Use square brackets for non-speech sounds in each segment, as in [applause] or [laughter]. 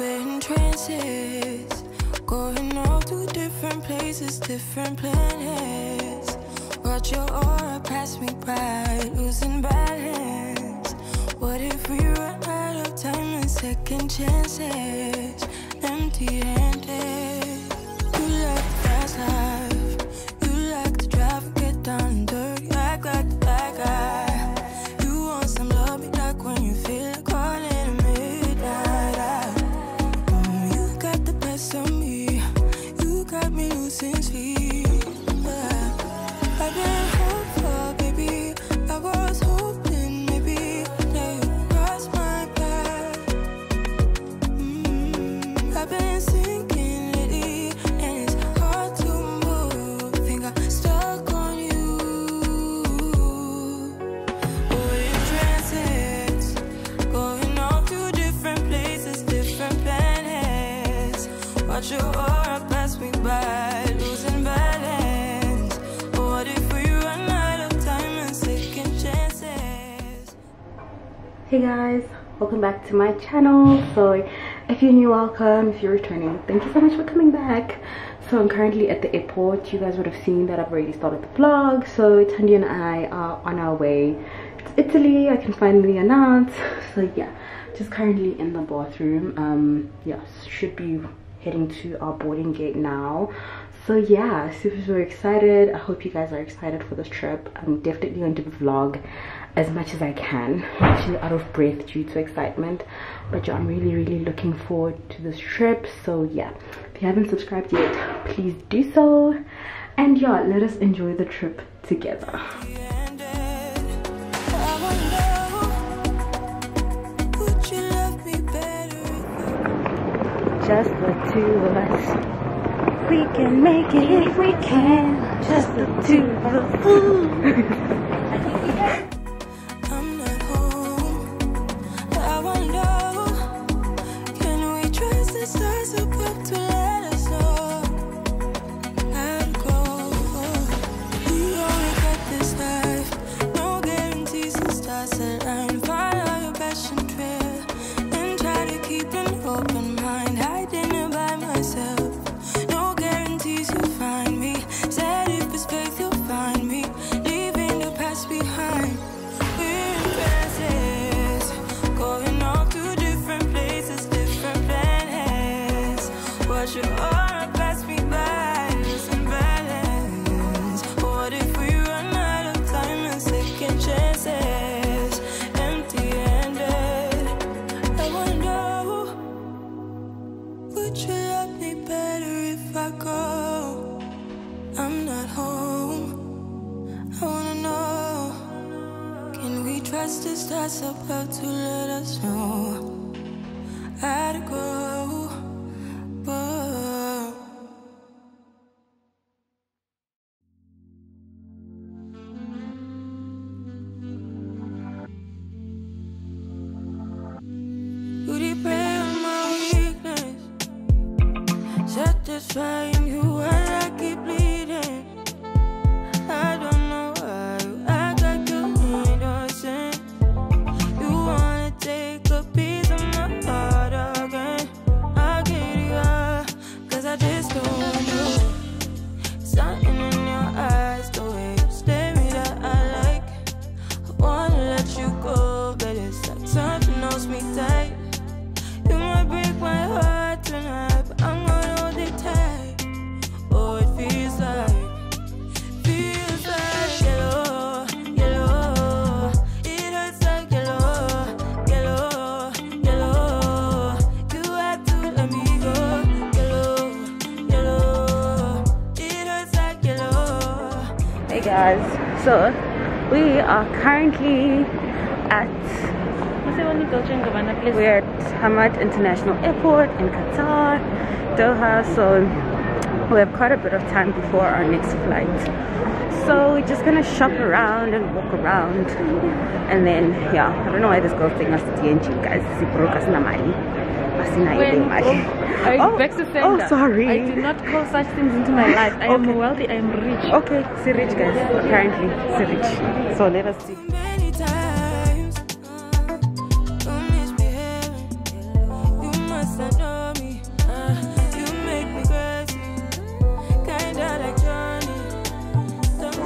in trances, going all to different places, different planets. Watch your aura pass me by, losing balance. What if we run out of time and second chances? Empty handed. You like the fast Hey guys, welcome back to my channel. So if you're new, welcome. If you're returning, thank you so much for coming back. So I'm currently at the airport. You guys would have seen that I've already started the vlog. So Thandi and I are on our way to Italy. I can finally announce. [laughs] So yeah, just currently in the bathroom. Um, yes, should be heading to our boarding gate now. So yeah, super super excited. I hope you guys are excited for this trip. I'm definitely going to vlog as much as I can. I'm actually out of breath due to excitement. But yeah, I'm really really looking forward to this trip. So yeah, if you haven't subscribed yet, please do so. And yeah, let us enjoy the trip together. Just the two of us. We can make it if we can. Just the two of us. [laughs] International Airport in Qatar, Doha. So we have quite a bit of time before our next flight. So we're just gonna shop around and walk around, and then yeah, I don't know why this girl's saying us to DNG, guys. She broke us na mali. When mali. I Oh, oh, sorry. I do not call such things into my life. I am wealthy, I am rich. Okay, see rich guys. Apparently, see rich. So let us see.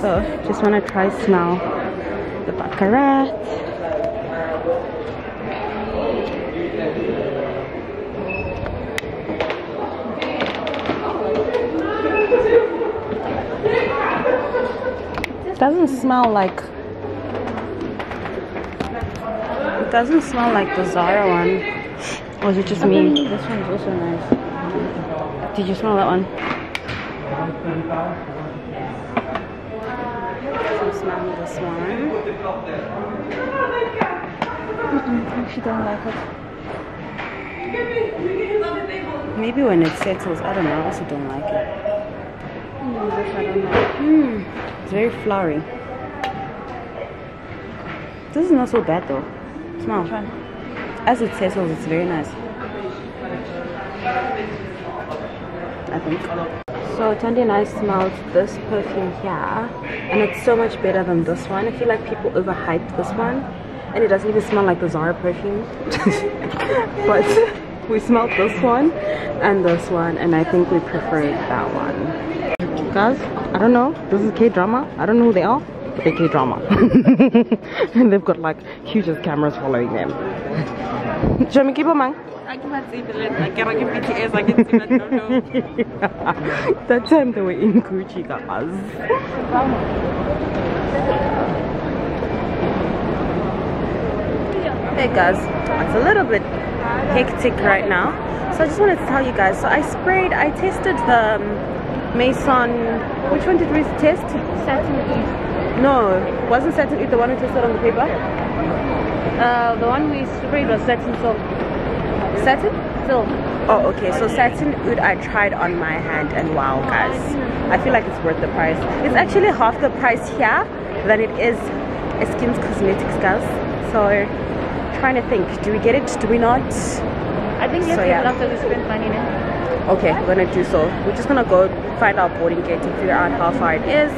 So just want to try smell the baccarat. It doesn't smell like it doesn't smell like the Zara one. Was it just me? This one's also nice. Did you smell that one? Smell this one. I actually don't like it. Maybe when it settles, I don't know. I also don't like it. This I don't like. Hmm, it's very flowery. This is not so bad though. Smell. As it settles, it's very nice. I think. So Thandi and I smelled this perfume here, and it's so much better than this one. I feel like people overhyped this one, and it doesn't even smell like the Zara perfume. [laughs] but we smelled this one and this one, and I think we preferred that one. Guys, I don't know. This is K drama. I don't know who they are, but they're K drama, [laughs] and they've got like huge cameras following them. [laughs] Show me keep on, man. I can't see the lid. I cannot give BTS. I can see that. No, no. [laughs] that time they were in Gucci, guys. Hey guys, it's a little bit hectic right now. So I just wanted to tell you guys. So I sprayed, I tested the um, Maison. Which one did we test? Satin East. No, wasn't Satin Eat the one we tested on the paper? Uh, the one we sprayed was satin silk. Satin? Silk. Oh, okay. So satin oud I tried on my hand, and wow, guys, I feel like it's worth the price. It's actually half the price here than it is at Skins Cosmetics, guys. So, trying to think, do we get it? Do we not? I think yes, So, so, yeah. after we spend money now. Okay, we're gonna do so. We're just gonna go find our boarding gate and figure out how far it is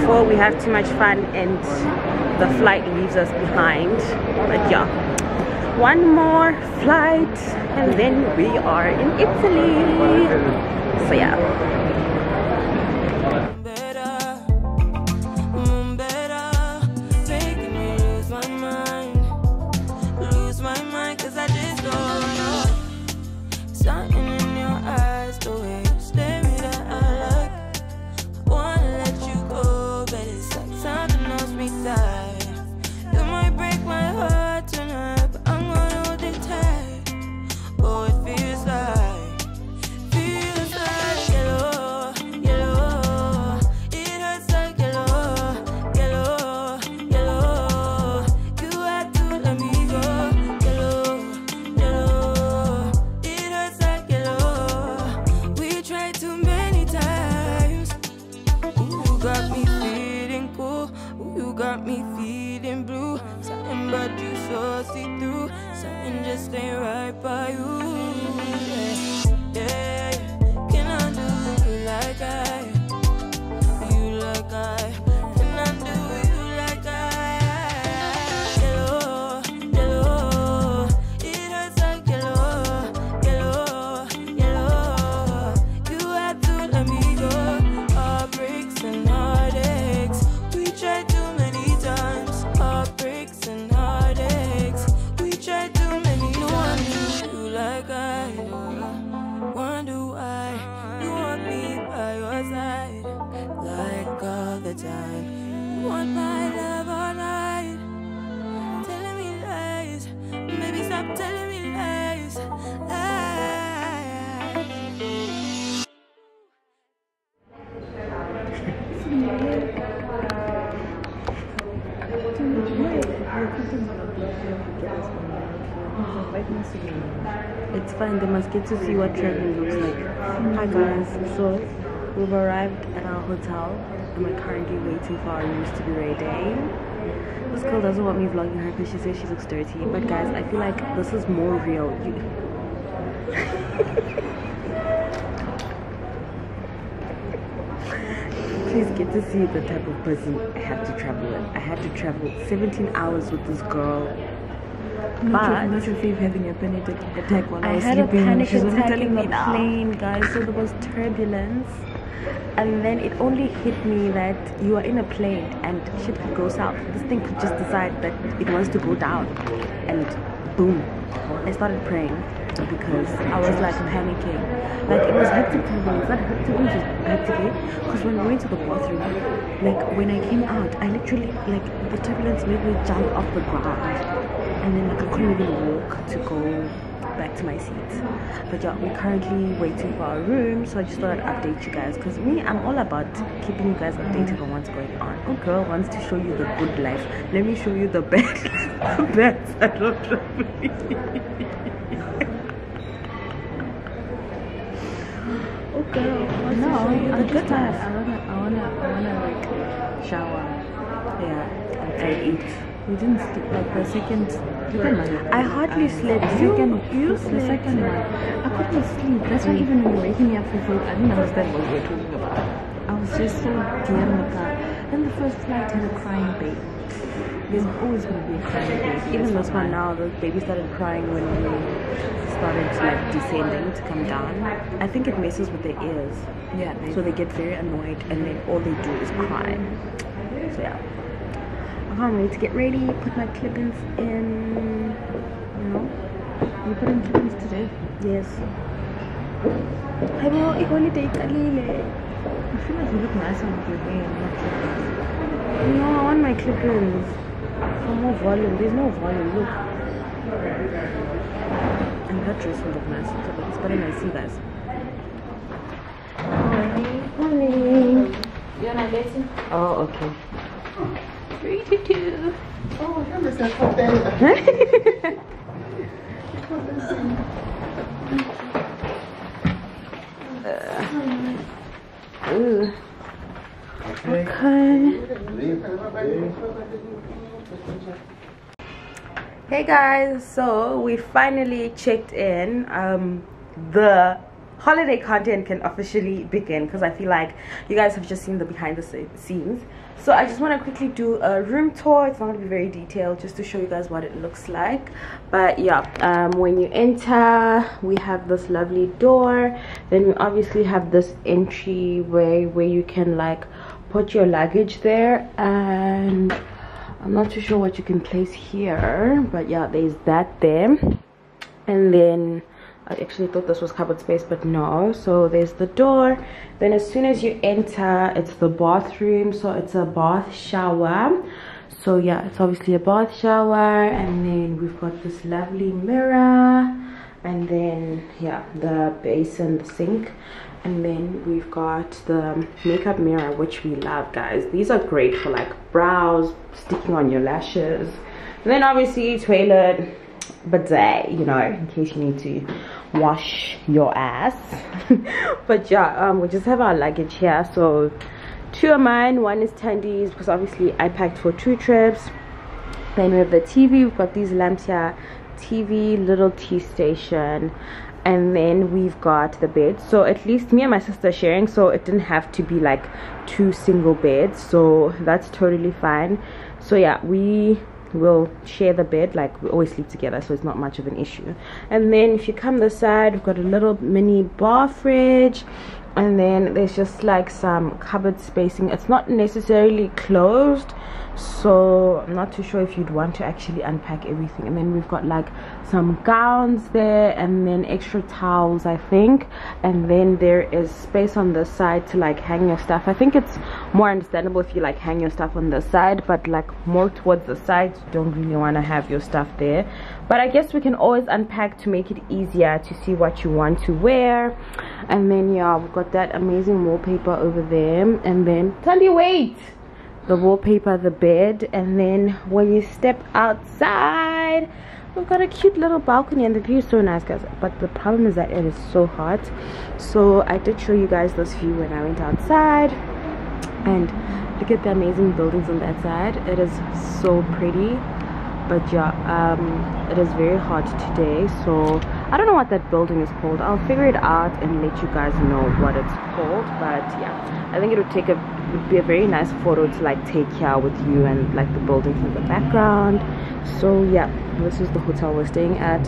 before we have too much fun and the flight leaves us behind. But yeah, one more flight and then we are in Italy. So yeah. To see what traveling looks like. Hi guys, so we've arrived at our hotel and we're currently waiting for our rooms to be ready. This girl doesn't want me vlogging her because she says she looks dirty. But guys, I feel like this is more real. You... [laughs] Please get to see the type of person I had to travel with. I had to travel 17 hours with this girl. But not your fave having a panic attack while I, I was had a sleeping. panic She's attack in the plane, guys. So there was turbulence. and then it only hit me that you are in a plane and shit could go south. This thing could just decide that it wants to go down, and boom. I started praying because I was like panicking. Like it was hectic for me. It's not hectic, was just hectic. Eh? Because when I went to the bathroom, like when I came out, I literally like the turbulence made me jump off the ground, and then like I couldn't even walk to go back to my seat. But yeah, we're currently waiting for our room, so I just thought I'd update you guys. Because me, I'm all about keeping you guys updated on what's going on. Oh, girl wants to show you the good life. Let me show you the bad, [laughs] the bad side of [laughs] oh, girl. wants to No, show you the I'm good life. I wanna, I wanna, I wanna like shower. Yeah, and eat. We didn't sleep like the second. I hardly uh, slept. You- second, you the slept. second one. I couldn't sleep. That's why mm. even when you were waking me up for food, I didn't understand what you were talking about. I was just so the car. Then the first flight had a crying baby. There's always gonna be a crying baby. Even this one now, the baby started crying when we started like descending to come down. I think it messes with their ears, Yeah. They, so they get very annoyed, and then all they do is cry. So yeah, I can't wait to get ready, put my clip-ins in. You know, you put in clippings today. yes. I will. It only take a little. I feel like you look nice on your hair and not clippings. No, I want my clip-ins for more volume. There's no volume. Look. And that dress will look nice. So it's better than I see guys. Morning. You're not dating? Oh, okay. Three to two. Oh, I missed that whole thing. Ooh. Okay. Hey guys, so we finally checked in. Um, the holiday content can officially begin because I feel like you guys have just seen the behind the scenes. So I just want to quickly do a room tour. It's not going to be very detailed, just to show you guys what it looks like. But yeah, um, when you enter, we have this lovely door. Then we obviously have this entryway where you can like put your luggage there and I'm not too sure what you can place here, but yeah, there's that there. And then I actually thought this was cupboard space, but no. So there's the door. Then as soon as you enter, it's the bathroom. So it's a bath shower. So yeah, it's obviously a bath shower. And then we've got this lovely mirror. And then yeah, the basin, the sink and then we've got the makeup mirror which we love guys these are great for like brows sticking on your lashes and then obviously toilet bidet you know in case you need to wash your ass. [laughs] But yeah um we just have our luggage here. So two of mine. One is Thandi's because obviously i packed for two trips. Then we have the tv we've got these lamps here. Tv little tea station. And then we've got the bed. So at least me and my sister sharing so it didn't have to be like two single beds. So that's totally fine. So yeah we will share the bed like we always sleep together so it's not much of an issue. And then if you come this side we've got a little mini bar fridge and then there's just like some cupboard spacing. It's not necessarily closed so i'm not too sure if you'd want to actually unpack everything. And then we've got like some gowns there and then extra towels i think. And then there is space on the side to like hang your stuff. I think it's more understandable if you like hang your stuff on the side but like more towards the sides you don't really want to have your stuff there. But i guess we can always unpack to make it easier to see what you want to wear. And then yeah we've got that amazing wallpaper over there. And then Thandi wait! The wallpaper the bed. And then when you step outside we've got a cute little balcony and the view is so nice guys. But the problem is that it is so hot. So i did show you guys this view when i went outside. And look at the amazing buildings on that side. It is so pretty. But yeah um it is very hot today. So i don't know what that building is called. I'll figure it out and let you guys know what it's called but yeah. I think it would take a would be a very nice photo to like take here with you and like the buildings in the background. So yeah this is the hotel we're staying at.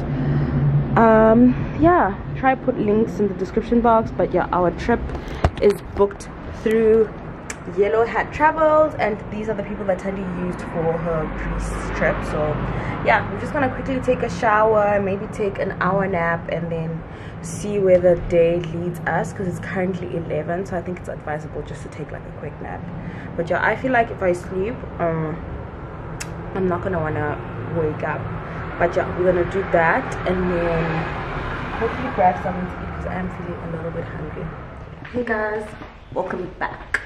Um yeah try put links in the description box but yeah our trip is booked through yellow hat travels and these are the people that Thandi used for her Greece trip. So yeah we're just gonna quickly take a shower maybe take an hour nap and then see where the day leads us because it's currently 11 so i think it's advisable just to take like a quick nap. But yeah i feel like if i sleep um i'm not gonna wanna wake up. But yeah we're gonna do that and then hopefully grab something to eat because i'm feeling a little bit hungry. Hey guys. Welcome back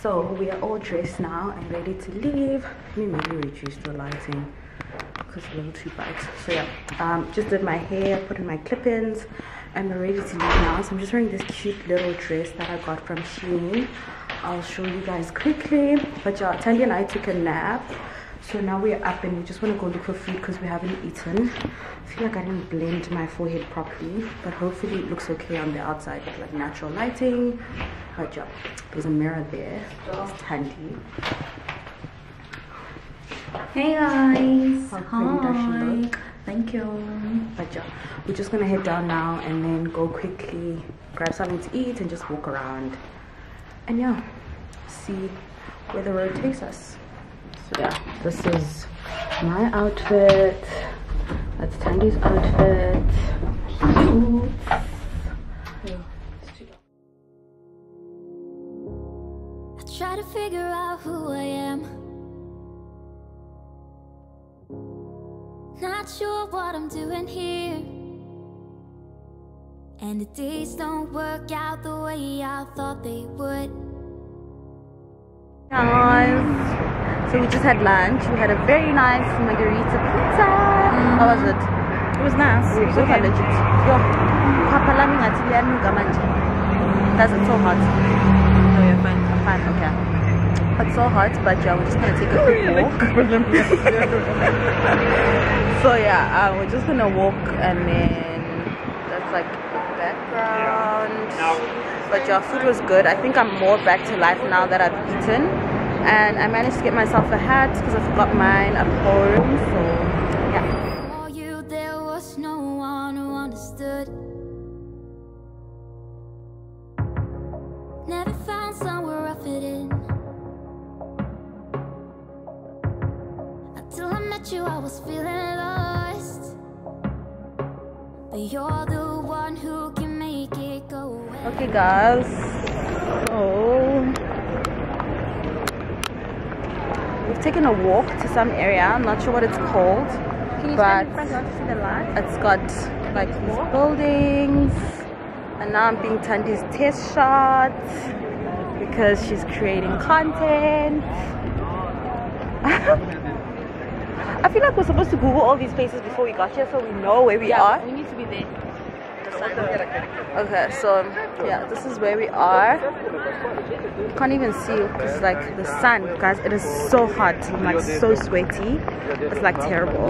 so we are all dressed now and ready to leave. Let me maybe reduce the lighting because it's a little too bright. So yeah um just did my hair put in my clip-ins and we're ready to leave now. So i'm just wearing this cute little dress that i got from shein. I'll show you guys quickly. But yeah Thandi and i took a nap so now we're up and we just want to go look for food because we haven't eaten. I feel like i didn't blend my forehead properly but hopefully it looks okay on the outside with like natural lighting. But yeah there's a mirror there. There's Thandi Hey guys. How pretty does she Hi. Thank you. but yeah we're just gonna head down now and then go quickly grab something to eat and just walk around. And yeah see where the road takes us so yeah this is my outfit that's Thandi's outfit I try to figure out who I am. Not sure what I'm doing here. And the days don't work out the way I thought they would. guys so we just had lunch. We had a very nice margarita pizza. How was it? It was nice. it was so legit. Yo papa lami ngathi liyanuka manje that's it so hot. Oh, yeah, fine. I'm fine okay. It's so hot but yeah we're just gonna take a quick [laughs] walk. [laughs] So yeah uh, we're just gonna walk and then that's like the background. But yeah food was good. I think i'm more back to life now that i've eaten and i managed to get myself a hat because i forgot mine at home so yeah For you, there was no one who understood. Never found somewhere I fit in. Until I met you, I was feeling lost. But you're the one who can make it go away. okay guys so we've taken a walk to some area i'm not sure what it's called Can you but stand in front of see the light? it's got like these buildings and now i'm being Thandi's test shot because she's creating content [laughs] i feel like we're supposed to google all these places before we got here so we know where we are We need to be there. Okay so yeah this is where we are. Can't even see because like the sun guys it is so hot like so sweaty. It's like terrible.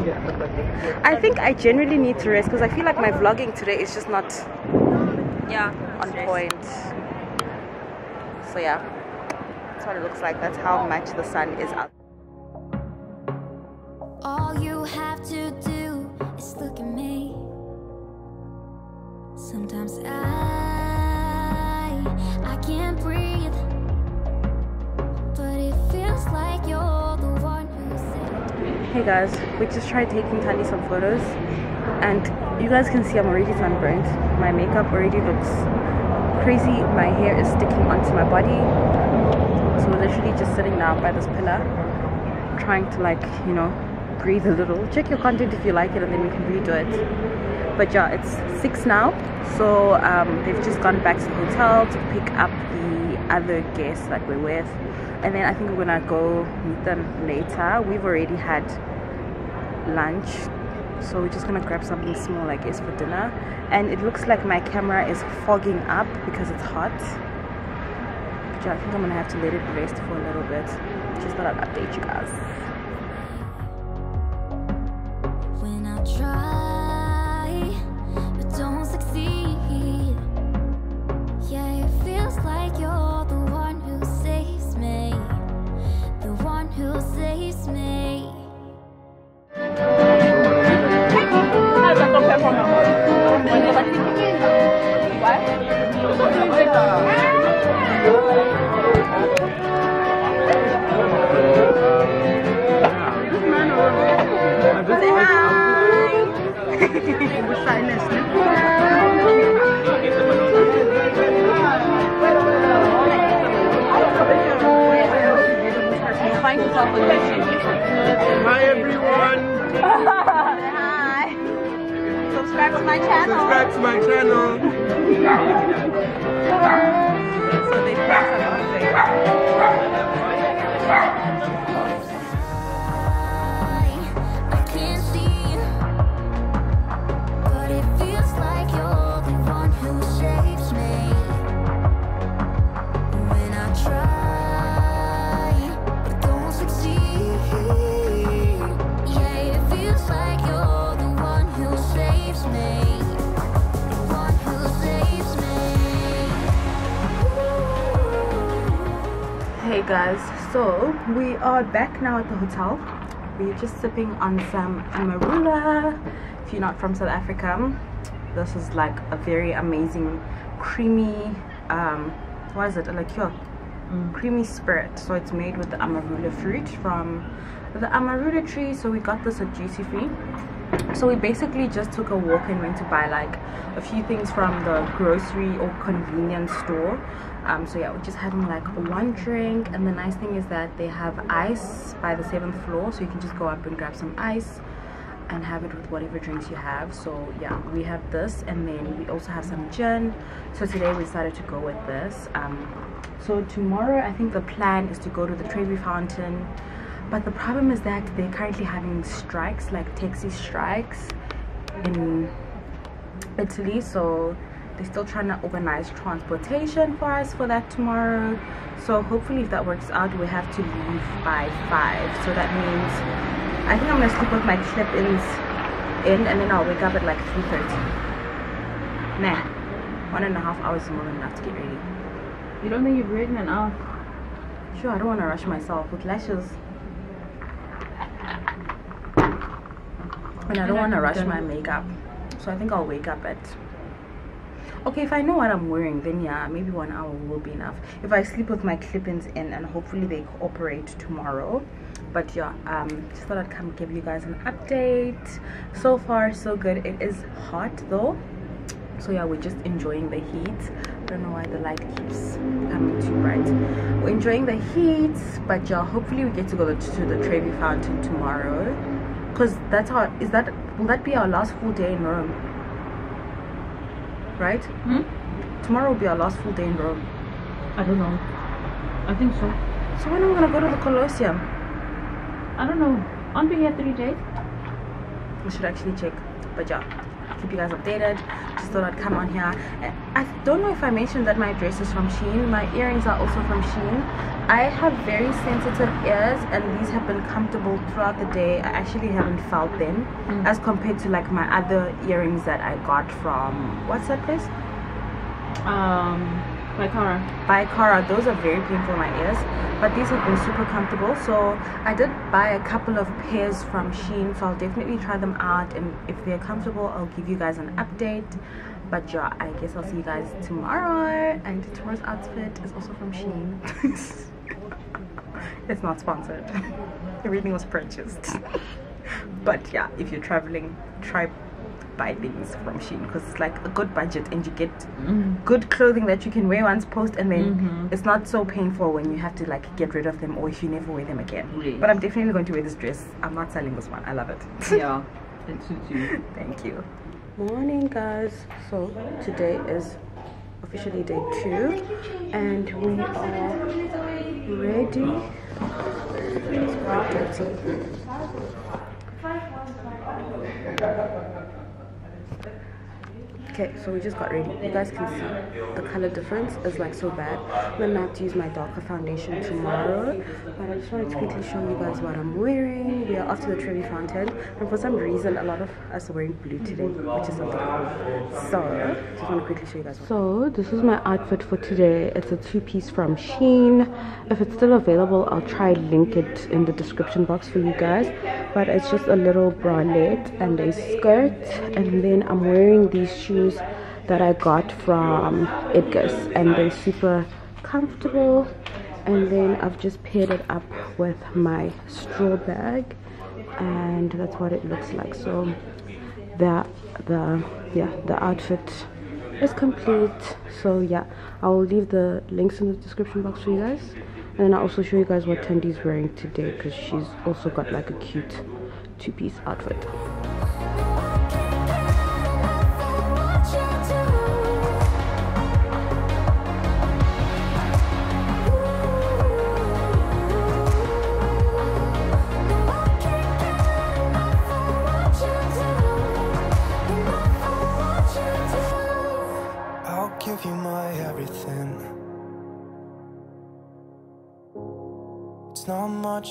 I think i genuinely need to rest because i feel like my vlogging today is just not Yeah. on point. So yeah that's what it looks like. That's how much the sun is out All you have to do is look at me. Sometimes I I can't breathe, but it feels like you're the one who said. hey guys we just tried taking Thandi some photos and you guys can see i'm already sunburnt my makeup already looks crazy. My hair is sticking onto my body. So we're literally just sitting down by this pillar trying to like you know breathe a little. Check your content if you like it and then we can redo it but yeah it's six now. So um, they've just gone back to the hotel to pick up the other guests that we're with. And then i think we're gonna go meet them later. We've already had lunch so we're just gonna grab something small i guess for dinner. And it looks like my camera is fogging up because it's hot. But yeah i think i'm gonna have to let it rest for a little bit. Just thought i'd update you guys. When I try, to my channel. Subscribe to my channel. So they guys, so we are back now at the hotel. We're just sipping on some amarula. If you're not from South Africa, this is like a very amazing, creamy, um, what is it? A liqueur, creamy spirit. So it's made with the amarula fruit from the amarula tree. So we got this at Duty Free. So we basically just took a walk and went to buy like a few things from the grocery or convenience store. Um, so yeah, we're just having like one drink, and the nice thing is that they have ice by the seventh floor, so you can just go up and grab some ice and have it with whatever drinks you have. So yeah, we have this, and then we also have some gin. So today we decided to go with this. Um, so tomorrow, I think the plan is to go to the Trevi Fountain but the problem is that they're currently having strikes like taxi strikes in italy so they're still trying to organize transportation for us for that tomorrow so hopefully if that works out we have to leave by five so that means i think i'm gonna sleep with my clip-ins in and then i'll wake up at like 3.30 nah one and a half hours is more than enough to get ready You don't think you've written enough? Sure, I don't want to rush myself with lashes. And I don't want to rush my makeup. So I think I'll wake up at. Okay, if I know what I'm wearing, then yeah, maybe one hour will be enough. If I sleep with my clip-ins in, and hopefully they cooperate tomorrow. But yeah, um, just thought I'd come give you guys an update. So far, so good. It is hot though so yeah we're just enjoying the heat i don't know why the light keeps coming too bright we're enjoying the heat but yeah hopefully we get to go to the trevi fountain tomorrow because that's how is that will that be our last full day in rome right Hmm? tomorrow will be our last full day in rome I don't know. I think so. so when are we gonna go to the colosseum I don't know. Aren't we here three days? we should actually check but yeah keep you guys updated. Just thought i'd come on here. I don't know if i mentioned that my dress is from Shein my earrings are also from Shein i have very sensitive ears and these have been comfortable throughout the day. I actually haven't felt them as compared to like my other earrings that i got from what's that place? Um, by Cara. by Cara. Those are very painful in my ears, but these have been super comfortable. So I did buy a couple of pairs from Shein, so I'll definitely try them out. And if they're comfortable, I'll give you guys an update. But yeah, I guess I'll see you guys tomorrow. And tomorrow's outfit is also from Shein. [laughs] it's not sponsored. [laughs] Everything was purchased. [laughs] but yeah, if you're traveling, try buy things from Shein because it's like a good budget and you get mm. good clothing that you can wear once post and then mm-hmm. it's not so painful when you have to like get rid of them or if you never wear them again. Yes. But I'm definitely going to wear this dress. I'm not selling this one. I love it. [laughs] Yeah, it suits you. Thank you. Morning, guys. So today is officially day two, and we are ready. It's quite dirty. Okay, so we just got ready. You guys can see the color difference is like so bad. I'm gonna have to use my darker foundation tomorrow, but I just wanted to quickly show you guys what I'm wearing. We are to the Trevi Fountain, and for some reason, a lot of us are wearing blue today, which is something. So, just want to quickly show you guys. So, this is my outfit for today. It's a two-piece from Shein. If it's still available, I'll try link it in the description box for you guys. But it's just a little bralette and a skirt, and then I'm wearing these shoes that I got from Edgar's and they're super comfortable. And then I've just paired it up with my straw bag and that's what it looks like. So the the yeah the outfit is complete. So yeah i'll leave the links in the description box for you guys. And then i'll also show you guys what Thandi's wearing today because she's also got like a cute two-piece outfit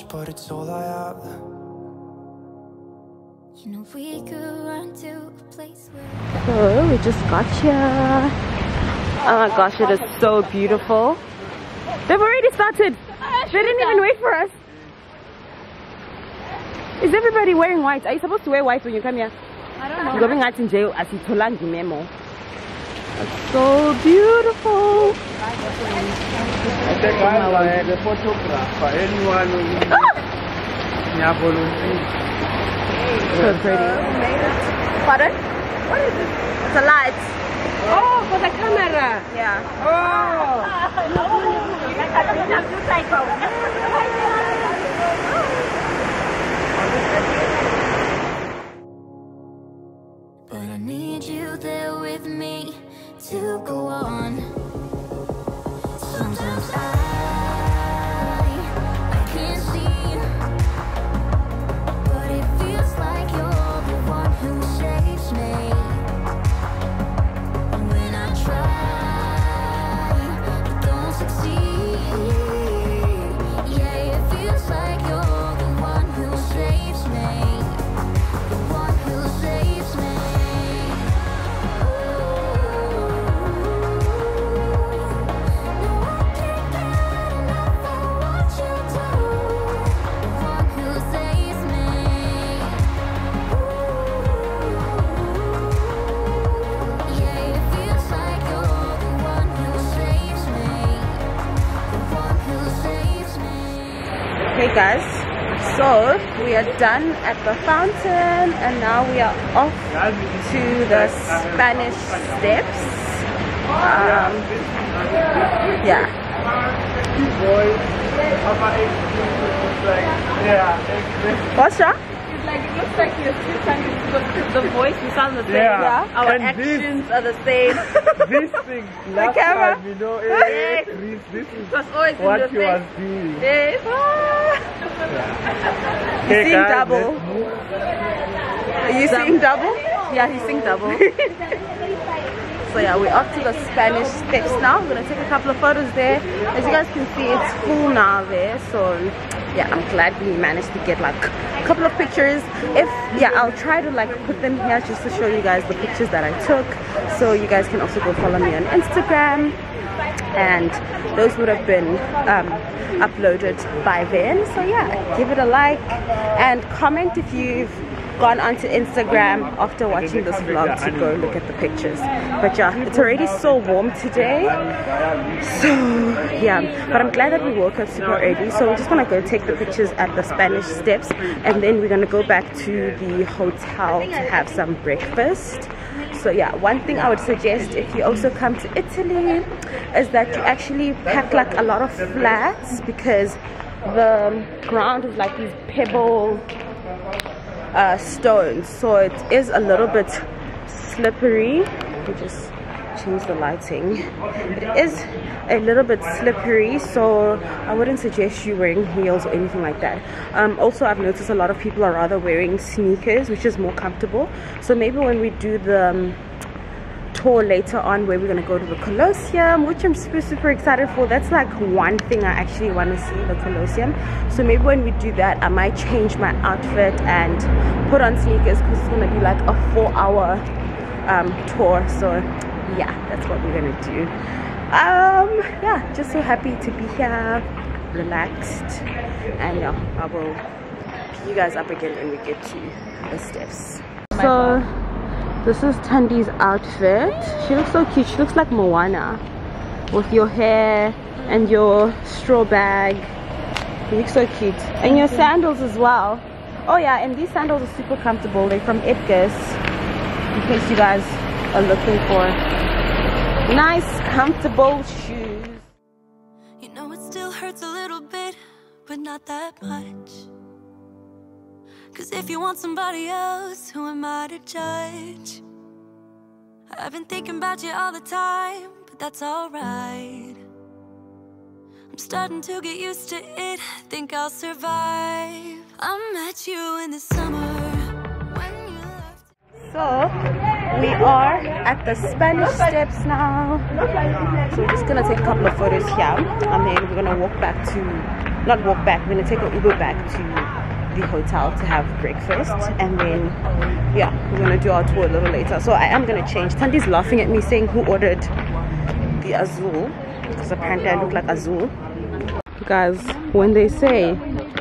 much, but it's all I have. You know we could run to a place where so we just got here oh my gosh it is so beautiful they've already started they didn't even wait for us is everybody wearing white are you supposed to wear white when you come here I don't know. Going out in jail as he told memo. It's so beautiful. Eh, the guy, the photographer, eh, anyone who [laughs] yeah, volunteer. So pretty. Pardon? What is this? It's a light. Oh, for the camera. Yeah. Oh. [laughs] But guys, so we are done at the fountain and now we are off to the Spanish steps. Um, yeah. Yeah. What's wrong? Like it looks like you're still trying to the, the voice we sound the same. Yeah. Our And actions are the same. [laughs] This thing, last camera. time, you know, [laughs] eh, this, this is It was always in what your he was face. doing. Yes. Seeing guys, double. Are you seeing double? Yeah, he's seeing double. [laughs] so yeah, we're off to the Spanish steps now. We're gonna take a couple of photos there. As you guys can see, it's full now there. So yeah, I'm glad we managed to get like a couple of pictures. If yeah, I'll try to like put them here just to show you guys the pictures that I took. So you guys can also go follow me on Instagram and those would have been um, uploaded by then. So yeah give it a like and comment if you've gone onto instagram after watching this vlog to go look at the pictures. But yeah it's already so warm today. So yeah but i'm glad that we woke up super early. So we're just gonna go take the pictures at the spanish steps and then we're gonna go back to the hotel to have some breakfast so yeah one thing i would suggest if you also come to italy is that you actually pack like a lot of flats because the ground is like these pebble uh, stones. So it is a little bit slippery. Me just change the lighting it is a little bit slippery so i wouldn't suggest you wearing heels or anything like that um, also i've noticed a lot of people are rather wearing sneakers which is more comfortable so maybe when we do the um, tour later on where we're gonna go to the Colosseum, which I'm super super excited for. That's like one thing I actually want to see, the Colosseum. So maybe when we do that, I might change my outfit and put on sneakers because it's gonna be like a four-hour um, tour. So yeah, that's what we're gonna do. Um, yeah, just so happy to be here, relaxed, and yeah, I will pick you guys up again when we get to the steps. So this is Thandi's outfit. She looks so cute. She looks like Moana with your hair and your straw bag. You look so cute. And your sandals as well. Oh yeah, and these sandals are super comfortable. They're from Edgar's. in case you guys are looking for nice, comfortable shoes. You know it still hurts a little bit, but not that much. Cause if you want somebody else, who am I to judge? I've been thinking about you all the time, but that's alright. I'm starting to get used to it, think I'll survive. I met you in the summer when you left. So we are at the Spanish Steps now. So we're just gonna take a couple of photos here, and then we're gonna walk back to, not walk back. We're gonna take an Uber back to the hotel to have breakfast, and then yeah, we're gonna do our tour a little later. So I am gonna change. Thandi's laughing at me saying who ordered the Azul because apparently I look like Azul. Guys, when they say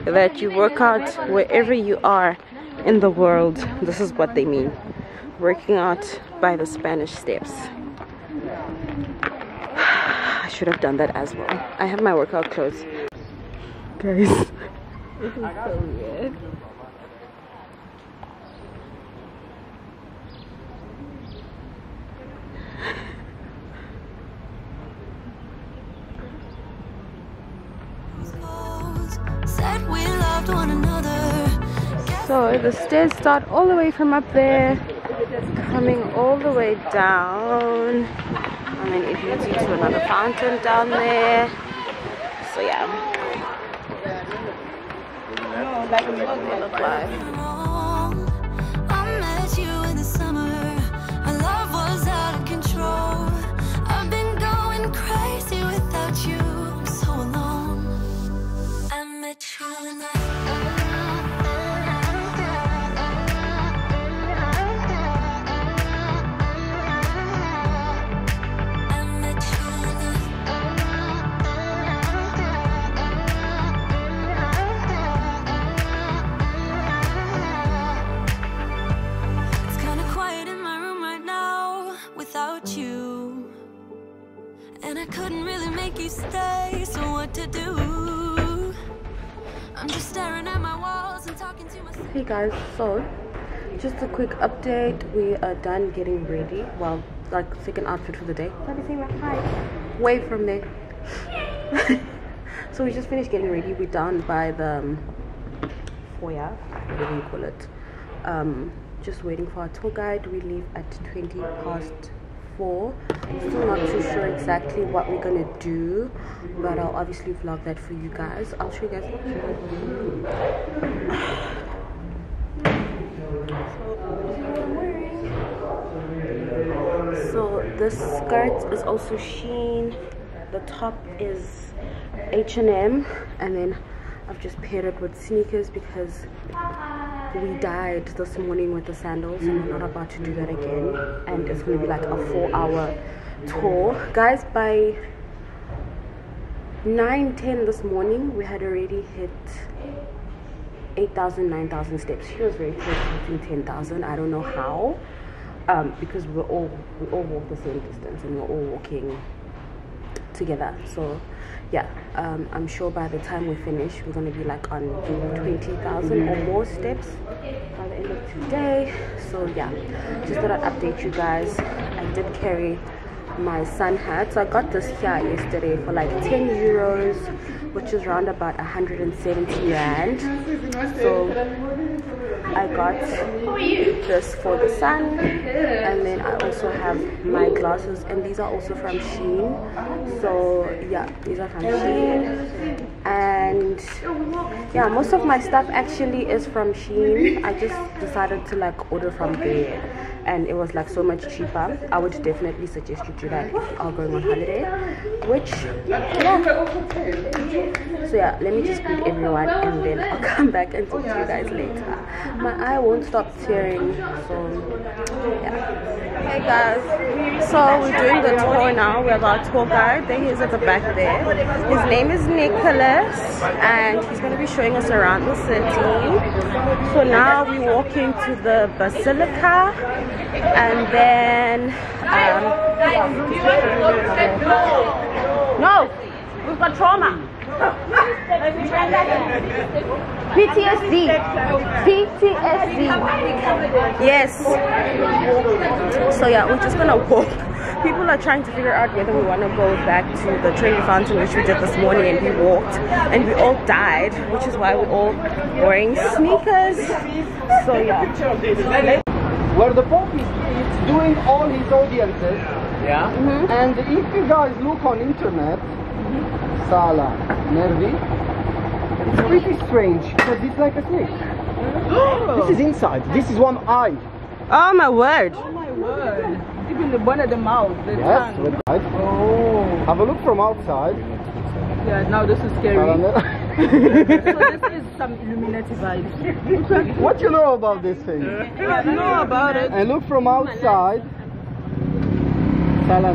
that you work out wherever you are in the world, this is what they mean working out by the Spanish steps. [sighs] I should have done that as well. I have my workout clothes. Guys, this is so weird. So the stairs start all the way from up there, coming all the way down, and then it leads you to another fountain down there. So yeah. That's what they look like. I met you in the summer. Our love was out of control. I've been going crazy without you. You stay, so what to do? I'm just staring at my walls and talking to myself. Hey guys, so just a quick update. We are done getting ready. Well, like second outfit for the day. Let me see my hi. Wave from there. [laughs] so we just finished getting ready. We're down by the um, foyer, whatever you call it. Um, just waiting for our tour guide. We leave at 20 past four. Still not too sure exactly what we're gonna do, but I'll obviously vlog that for you guys. I'll show you guys. So this skirt is also Shein. The top is H&M, and then I've just paired it with sneakers because we died this morning with the sandals, and we're not about to do that again. And it's gonna be like a four-hour tour, guys. By 9:10 this morning, we had already hit 8,000, 9,000 steps. She was very close to hitting 10,000. I don't know how, um, because we're all we all walk the same distance and we're all walking together. So, yeah, um, I'm sure by the time we finish, we're gonna be like on 20,000 or more steps by the end of today. So, yeah, just thought I'd update you guys. I did carry my sun hat. So I got this here yesterday for like 10 euros, which is around about 170 rand. So I got this for the sun, and then I also have my glasses, and these are also from Shein. So yeah, these are from Shein, and yeah, most of my stuff actually is from Shein. I just decided to like order from there, and it was like so much cheaper. I would definitely suggest you do that if are going on holiday. Which yeah. So yeah, let me just greet everyone, and then I'll come back and talk to you guys later. My eye won't stop tearing, so yeah. Hey guys, so we're doing the tour now. We have our tour guide. There he is at the back there. His name is Nicholas, and he's going to be showing us around the city. So now we're walking to the basilica, and then um, no, we've got trauma. PTSD. PTSD. Yes. So yeah, we're just gonna walk. People are trying to figure out whether we want to go back to the Trevi Fountain, which we did this morning, and we walked, and we all died, which is why we're all wearing sneakers. So yeah. Where the Pope is, is doing all his audiences. Yeah. Mm-hmm. And if you guys look on internet, Sala Nervi, it's pretty strange because it's like a snake. [gasps] this is inside. This is one eye. Oh my word. Oh my word. Even the one at the mouth, the Yes, tongue. with eyes. Oh. Have a look from outside. Yeah, now this is scary. [laughs] So this is some Illuminati vibes. [laughs] what you know about this thing? I know about it. And look from outside. Sala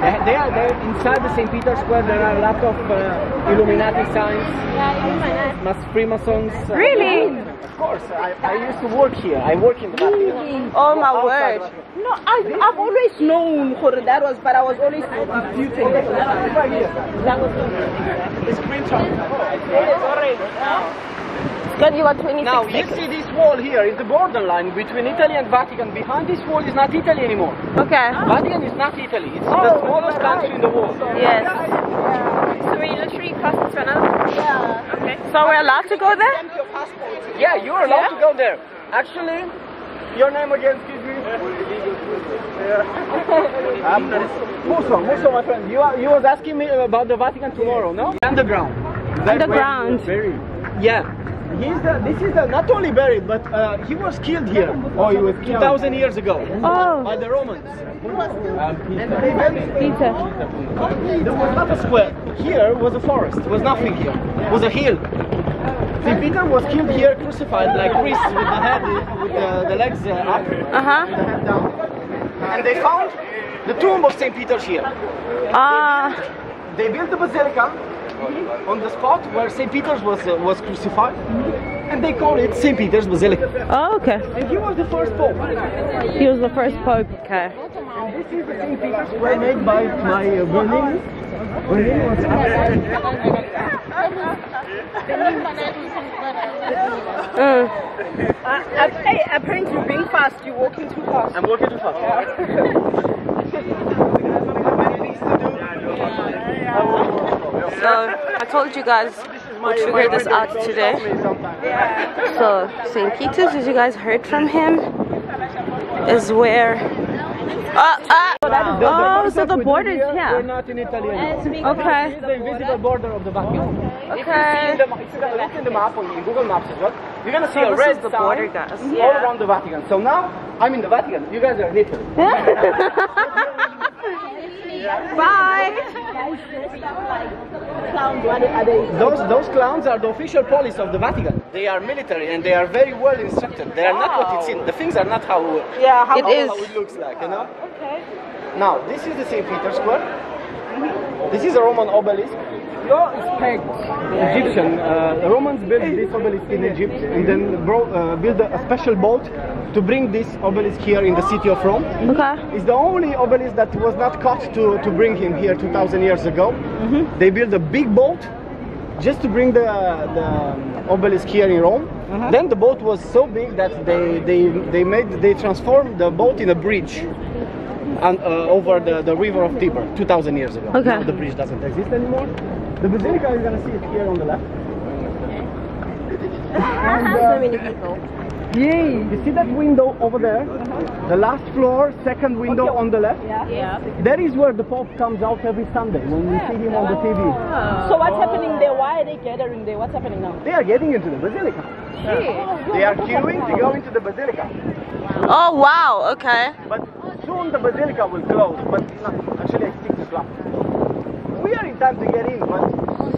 Nervi. They are there inside the St. Peter Square. There are a lot of uh, Illuminati signs, Yeah, Illuminati. Mas Freemasons. uh, Really? Of course, I, I used to work here. I work in the Vatican. Oh my Outside word. No, I, I've always known who that was, but I was always disputing. Right here. The screenshot. God, you are 26 Now you see this wall here is the borderline between Italy and Vatican. Behind this wall is not Italy anymore. Okay. Vatican is not Italy. It's the smallest country in the world. Yes. So we literally crossed the tunnel? Yeah. Okay. So we're allowed to go there? Yeah, you're allowed to go there. Actually, your name again, excuse me. [laughs] um, Musso, Musso, my friend. You, are, you was asking me about the Vatican tomorrow, no? Underground. That's where he Underground. was buried. Yeah. He's the, this is the, not only buried, but uh, he was killed here. Oh, he was 2,000 years ago. Oh. By the Romans. And they buried Peter. there was not a square. Here was a forest. There was nothing here. It was a hill. St. Peter was killed here, crucified like Chris with the head, with the, the legs uh, up, Uh huh. the head down. And they found the tomb of St. Peter here. Ah. They built the basilica on the spot where St. Peter's was uh, was crucified, and they call it St. Peter's Basilica. oh, okay. And he was the first pope. He was the first pope. Okay. And this is the St. Peter's Square made by my uh, Bernini. Bernini was Mm. [laughs] hey, apparently you're being fast. You're walking too fast. I'm walking too fast. [laughs] [laughs] So I told you guys we'll figure this out today. So St. Peter's, as you guys heard from him, is where. Uh, uh, oh, so the border is We're not in Italy anymore. Okay. This is the invisible border of the Vatican. Okay. If you look in the map on Google Maps well, you're gonna see So a red the border, guys. all around the Vatican. So now I'm in the Vatican. You guys are in Italy. [laughs] Bye. Those those clowns are the official police of the Vatican. They are military and they are very well instructed. They are not what it's in. The things are not how Yeah, how It how, it looks like, you know. Okay. Now this is the St. Peter Square. This is a Roman obelisk. Your pegged Egyptian. Uh, Romans built this obelisk in Egypt and then bro, uh, built a, a special boat to bring this obelisk here in the city of Rome. Okay. It's the only obelisk that was not cut to, to bring him here 2,000 years ago. They built a big boat just to bring the, the obelisk here in Rome. Then the boat was so big that they, they, they made they transformed the boat in a bridge and, uh, over the, the river of Tiber 2,000 years ago. Okay. Now the bridge doesn't exist anymore. The basilica you're gonna see it here on the left. [laughs] And, uh, Yay! You see that window over there? The last floor, second window on the left? Yeah. yeah. That is where the Pope comes out every Sunday when we see him on the TV. So what's happening there? Why are they gathering there? What's happening now? They are getting into the basilica. They are queuing to go into the basilica. Oh wow. Okay. But soon the basilica will close. But no, actually, I stick to club. We are in time to get in, but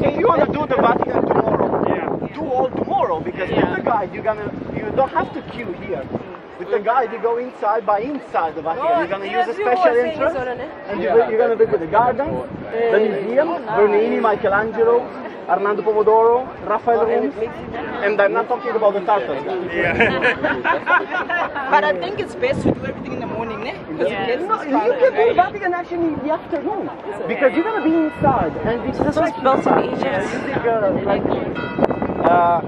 if you want to do the Vatican tomorrow, yeah. do all tomorrow because with the guide you're gonna you don't have to queue here. With the guide you go inside by inside the Vatican. You're gonna use a special entrance and you, you're gonna visit the garden, the museum, Bernini, Michelangelo, Arnaldo Pomodoro, Raphael rooms, and I'm not talking about the turtles. [laughs] But I think it's best to do everything in the morning, ne? Because it gets No, you can do Vatican actually in the afternoon. Because you're gonna be inside. And it's This was built in Egypt. Using uh, like uh,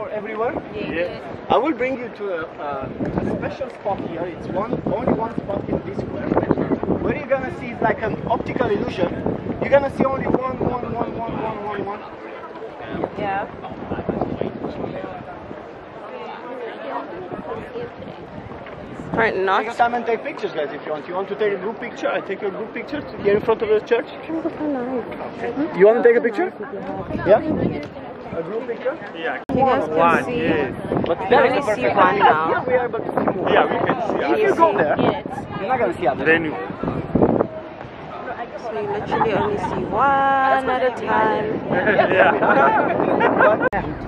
one, two, three, four, one, two, three, four everywhere? Yes. I will bring you to a, a, a special spot here. It's one only one spot in this square. Where you're gonna see it's like an optical illusion. You're gonna see only one, one, one, one, one, one, one. Yeah. Right, Take not. your time and take pictures, guys, if you want. You want to take a group picture? I take a group picture here in front of the church. You want to take a picture? Yeah? A group picture? You guys can see. But I there only a see perfect one Here now. we are able to see more. Yeah, we can see If you go there, you're not going to see others. Then you So you literally only see one at a time. yeah.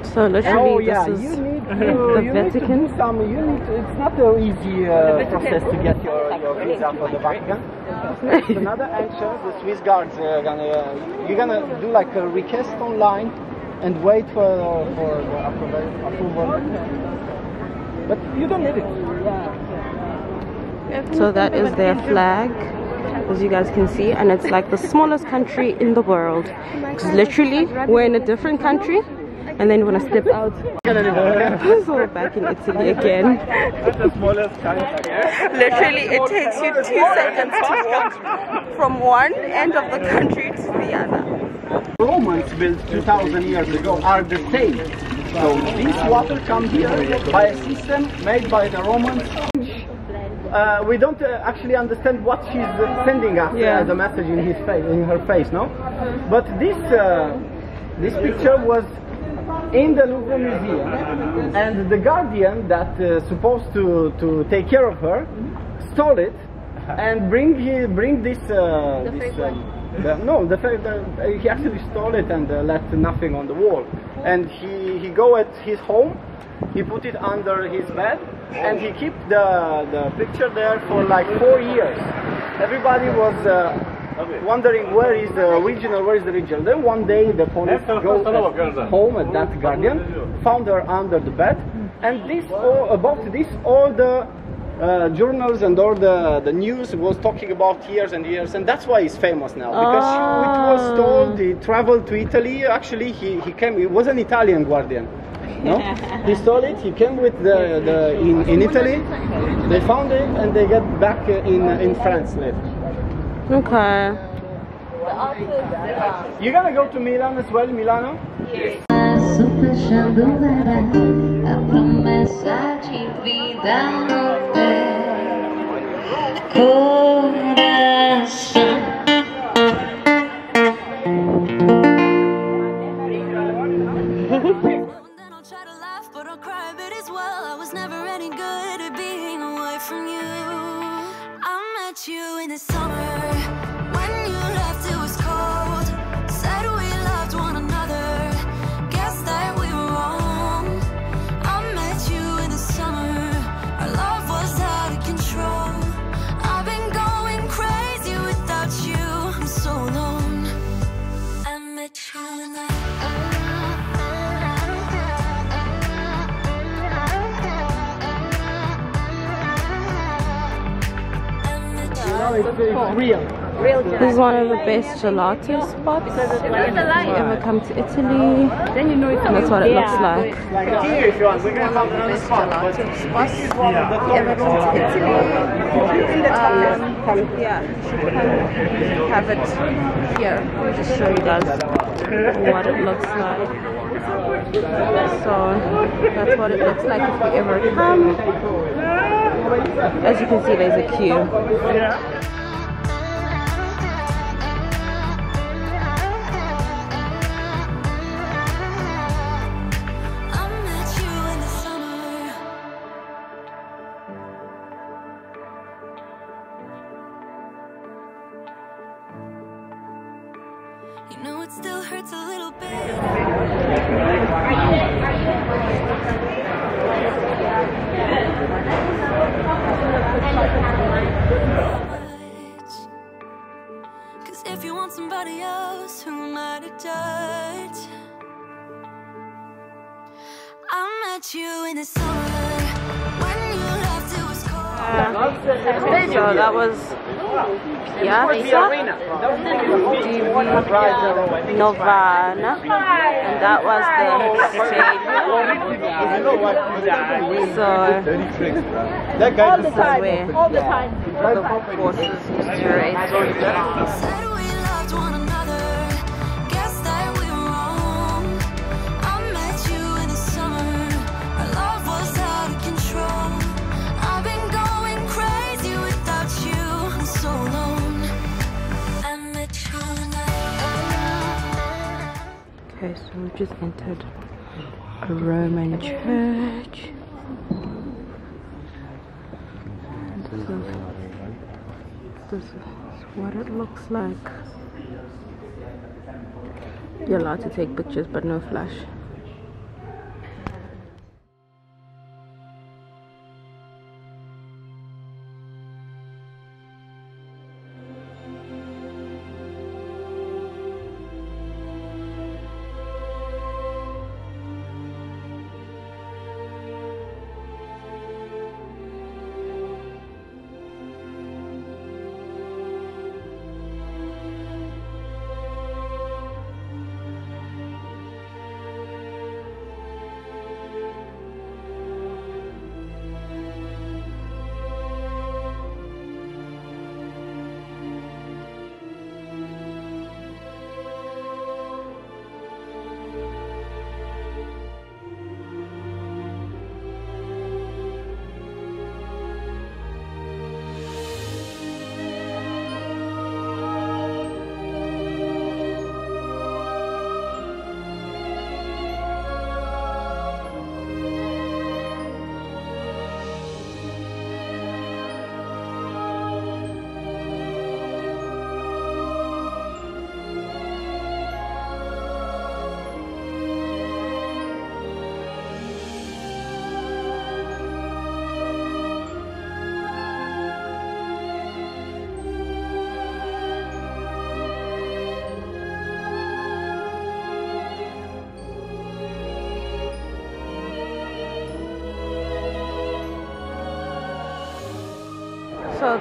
So Oh literally, yeah, this is [laughs] to, the you need to Vatican. some. You need to, it's not an easy uh, process to get your, your visa for the Vatican. It's [laughs] another entrance. The Swiss guards are gonna. You're gonna do like a request online and wait for for the approval. approval. But you don't need it. So that is their flag, as you guys can see, and it's like the smallest country in the world. Because literally, we're in a different country, and then when I step out, so we're back in Italy again. the smallest country. Literally, it takes you two seconds to walk from one end of the country to the other. Romans built 2,000 years ago are the same. So this water comes here by a system made by the Romans. Uh, we don't uh, actually understand what she's uh, sending us Yeah. as a message in his face, in her face, no? But this uh, this picture was in the Louvre Museum, and the guardian that uh, supposed to to take care of her stole it and bring he bring this uh, this the, no the, fa- the he actually stole it and uh, left nothing on the wall. And he he go at his home he put it under his bed and he keep the the picture there for like four years. Everybody was uh, wondering where is the original where is the original. Then one day the police go at home at that guardian found her under the bed and this all about this all the uh, journals and all the, the news was talking about years and years and that's why he's famous now because it was told he traveled to italy. Actually he, he came he was an italian guardian no? [laughs] He stole it he came with the, the in, in italy. They found it and they get back uh, in in france later. Okay. you're gonna go to milan as well milano Passo fechando o verão, a promessa de vida no pé. Coração. I'll try to laugh, but I'll cry a bit as well. I was never any good at being away from you. I met you in the summer no it's, it's real This is one of the best gelato spots. If you ever come to Italy, then you know it's that's what it looks like. like here if you want we're gonna have another spot but this is one of the top Italy, in the top, uh, come. Have it here. Let me just show you guys what it looks like. So that's what it looks like if you ever come. As you can see, there's a queue. I control. I've been going crazy without you. I'm so alone. I met you and Okay, so we've just entered a Roman church. And This is, this is what it looks like. You're allowed to take pictures, but no flash.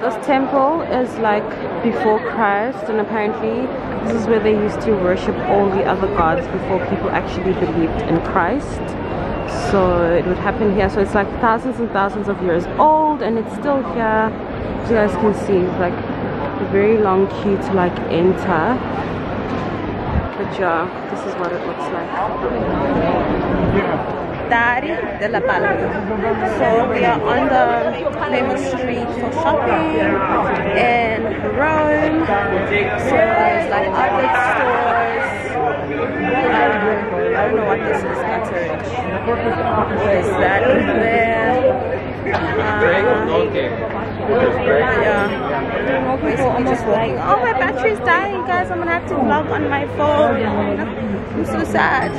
This temple is like before Christ, and apparently this is where they used to worship all the other gods before people actually believed in Christ. So it would happen here. So it's like thousands and thousands of years old, and it's still here. As you guys can see, it's like a very long queue to like enter. But yeah, this is what it looks like. Dari della Palma. So we are on the famous street for shopping in Rome. So there's like outlet stores. Um, I don't know what this is. Not so rich. There's that there. Um, yeah. People almost walking. Oh, my battery's dying, guys. I'm gonna have to vlog on my phone. I'm so sad.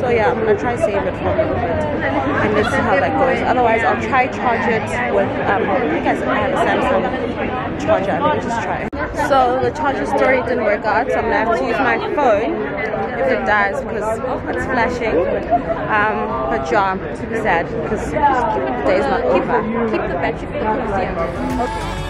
So yeah, I'm gonna try save it for a little bit and let's see how that goes. Otherwise, I'll try charge it with um. I think I have a Samsung charger. Let me just try. So the charger story didn't work out, so I'm gonna have to use my phone if it dies because it's flashing. Um, but yeah, sad because the day's not over. Keep the battery. Okay.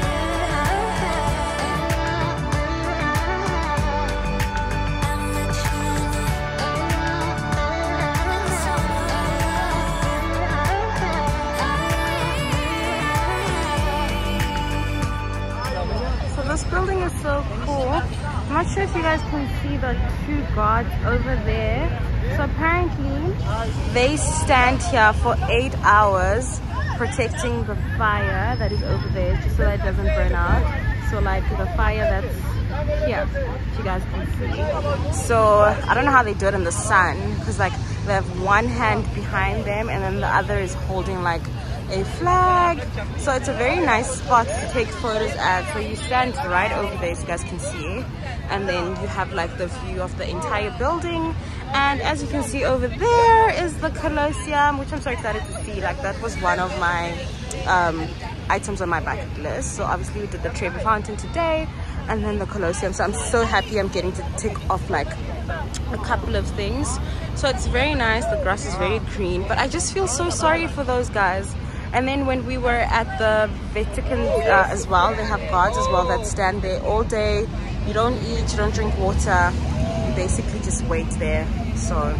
The two gods over there. So apparently they stand here for eight hours protecting the fire that is over there just so that it doesn't burn out. So like the fire that's here, you guys can see. So I don't know how they do it in the sun because like they have one hand behind them and then the other is holding like a flag. So it's a very nice spot to take photos at so you stand right over there so you guys can see. And then you have like the view of the entire building. And as you can see over there is the Colosseum which I'm so excited to see. Like that was one of my um, items on my bucket list. So obviously we did the Trevi Fountain today and then the Colosseum. So I'm so happy I'm getting to tick off like a couple of things. So it's very nice. The grass is very green. But I just feel so sorry for those guys And then when we were at the Vatican uh, as well, they have guards as well that stand there all day. You don't eat, you don't drink water. You basically just wait there. So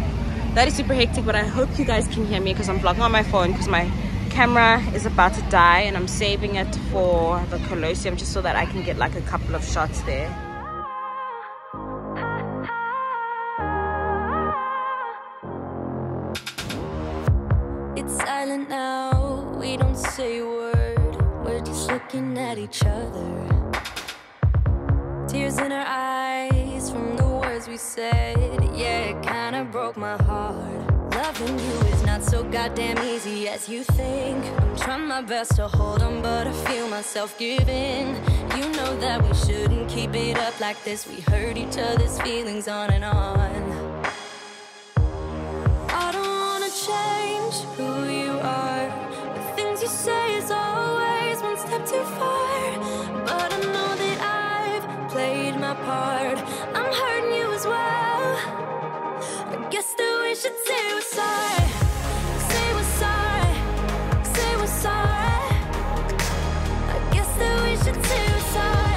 that is super hectic, but I hope you guys can hear me because I'm vlogging on my phone because my camera is about to die and I'm saving it for the Colosseum just so that I can get like a couple of shots there. Say a word. We're just looking at each other. Tears in our eyes from the words we said. Yeah, it kinda broke my heart. Loving you is not so goddamn easy as you think. I'm trying my best to hold on, but I feel myself giving. You know that we shouldn't keep it up like this. We hurt each other's feelings on and on. I don't wanna change who you are. Too far. But I know that I've played my part. I'm hurting you as well. I guess that we should say we're sorry. Say we're sorry. Say we're sorry. I guess that we should say we're sorry.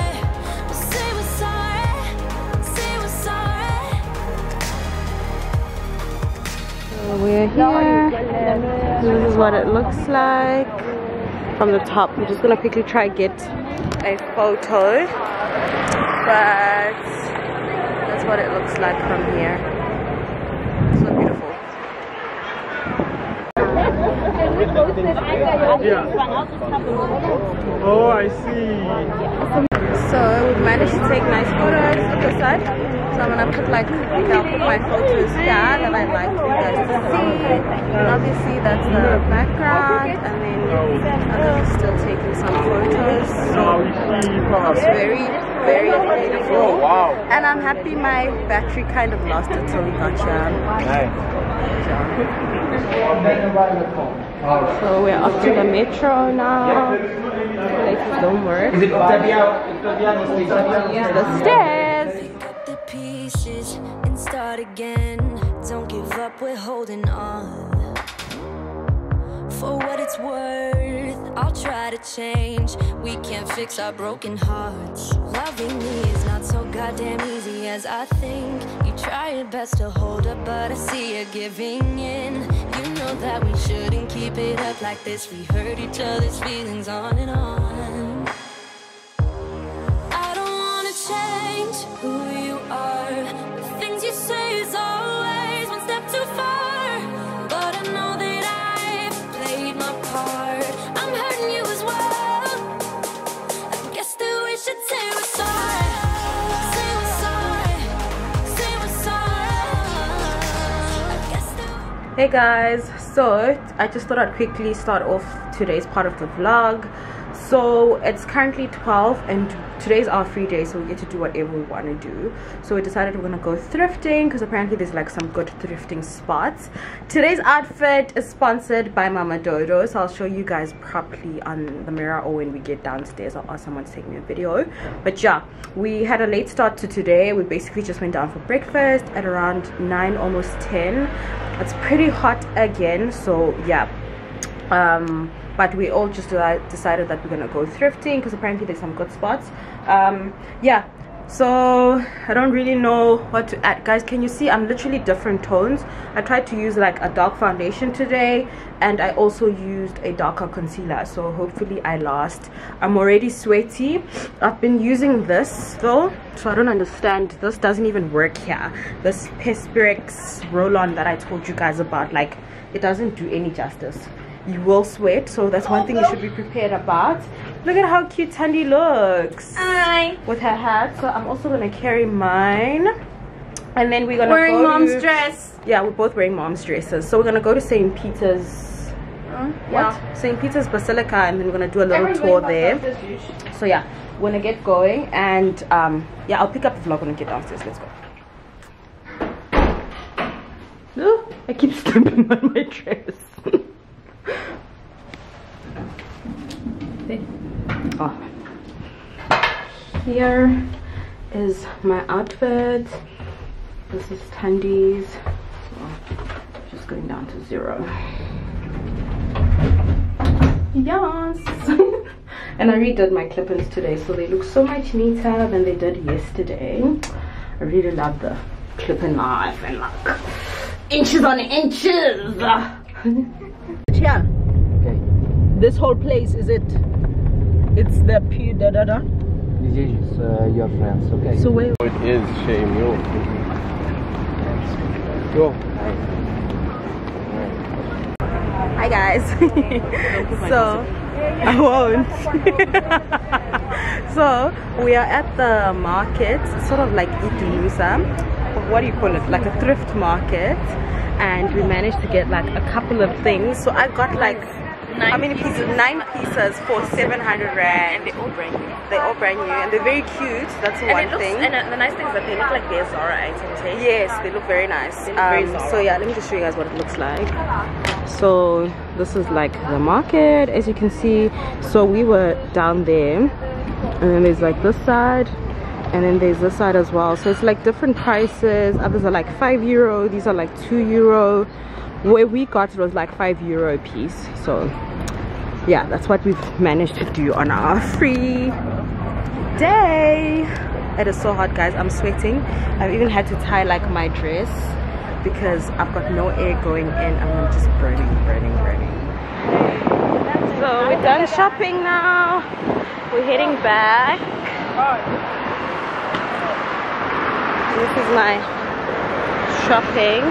We're here. This is what it looks like from the top. I'm just gonna quickly try get a photo, but that's what it looks like from here. So beautiful. Oh, I see. So we managed to take nice photos of the side. So I'm gonna put like I'll put my photos here that I like you guys to see. And obviously that's the background and then I'm still taking some photos. So it's very, very beautiful. Oh, wow. And I'm happy my battery kind of lasted till we got here. So we're up to the metro now. Places don't work. Is it Ottaviano? The stairs. Pick up the pieces and start again. Don't give up, we're holding on. For what it's worth, I'll try to change. We can't fix our broken hearts. Loving me is not so goddamn easy as I think. You try your best to hold up, but I see you giving in. You know that we shouldn't keep it up like this. We hurt each other's feelings on and on. I don't wanna change who you are. Hey guys, so I just thought I'd quickly start off today's part of the vlog. So it's currently 12 and today's our free day so we get to do whatever we want to do. So we decided we're gonna go thrifting because apparently there's like some good thrifting spots. Today's outfit is sponsored by Mama Dodo so I'll show you guys properly on the mirror or when we get downstairs I'll ask someone to take me a video. But yeah, we had a late start to today. We basically just went down for breakfast at around 9 almost 10 it's pretty hot again so yeah um but we all just decided that we're gonna go thrifting because apparently there's some good spots. Um yeah so i don't really know what to add. Guys can you see? I'm literally different tones. I tried to use like a dark foundation today and i also used a darker concealer so hopefully i last. I'm already sweaty. I've been using this though so i don't understand. This doesn't even work here. This Perspirex roll-on that i told you guys about like it doesn't do any justice you will sweat so that's one thing you should be prepared about. Look at how cute Thandi looks. Hi. with her hat. So i'm also gonna carry mine. And then we're gonna Wearing go mom's to- dress. yeah we're both wearing mom's dresses. So we're gonna go to st peter's what? St peter's basilica and then we're gonna do a little tour there. So yeah we're gonna get going and um yeah i'll pick up the vlog when i get downstairs. Let's go. No [gasps] i keep [laughs] stepping on my dress [laughs] oh. here is my outfit. This is Thandi's so just going down to zero. Yes. [laughs] And i redid my clip-ins today so they look so much neater than they did yesterday. I really love the clip-in knife and like inches on inches [laughs] Yeah. Okay. This whole place is it? It's the P da da da. This is uh, your friends, okay? So where? It is shame you. Go. Hi guys. [laughs] so I won't. [laughs] so we are at the market, sort of like Idulusa. What do you call it? Like a thrift market. And we managed to get like a couple of things. So I got like how many pieces? Nine pieces for 700 rand. They're all brand new. They're all brand new and they're very cute. That's And one looks, thing. and uh, the nice thing is that they look like their Zara items, hey? Yes, they look very nice. Look Um, Zara. so yeah, let me just show you guys what it looks like. so this is like the market as you can see so we were down there and then there's like this side and then there's this side as well. So it's like different prices. Others are like five euro. These are like two euro. Where we got it was like five euro a piece. So yeah that's what we've managed to do on our free day. It is so hot guys. I'm sweating. I've even had to tie like my dress because i've got no air going in i'm just burning burning burning. So we're done shopping now. We're heading back this is my shopping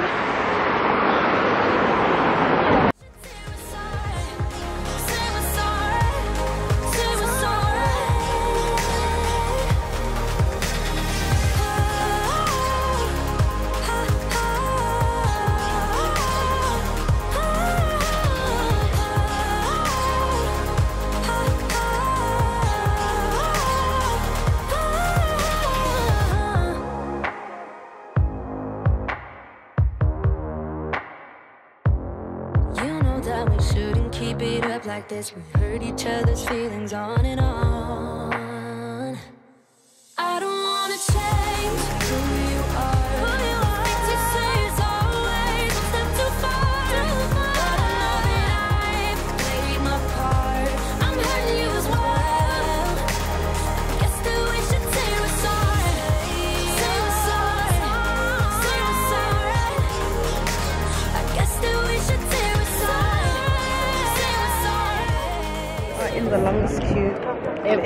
this. We hurt each other's feelings on and on.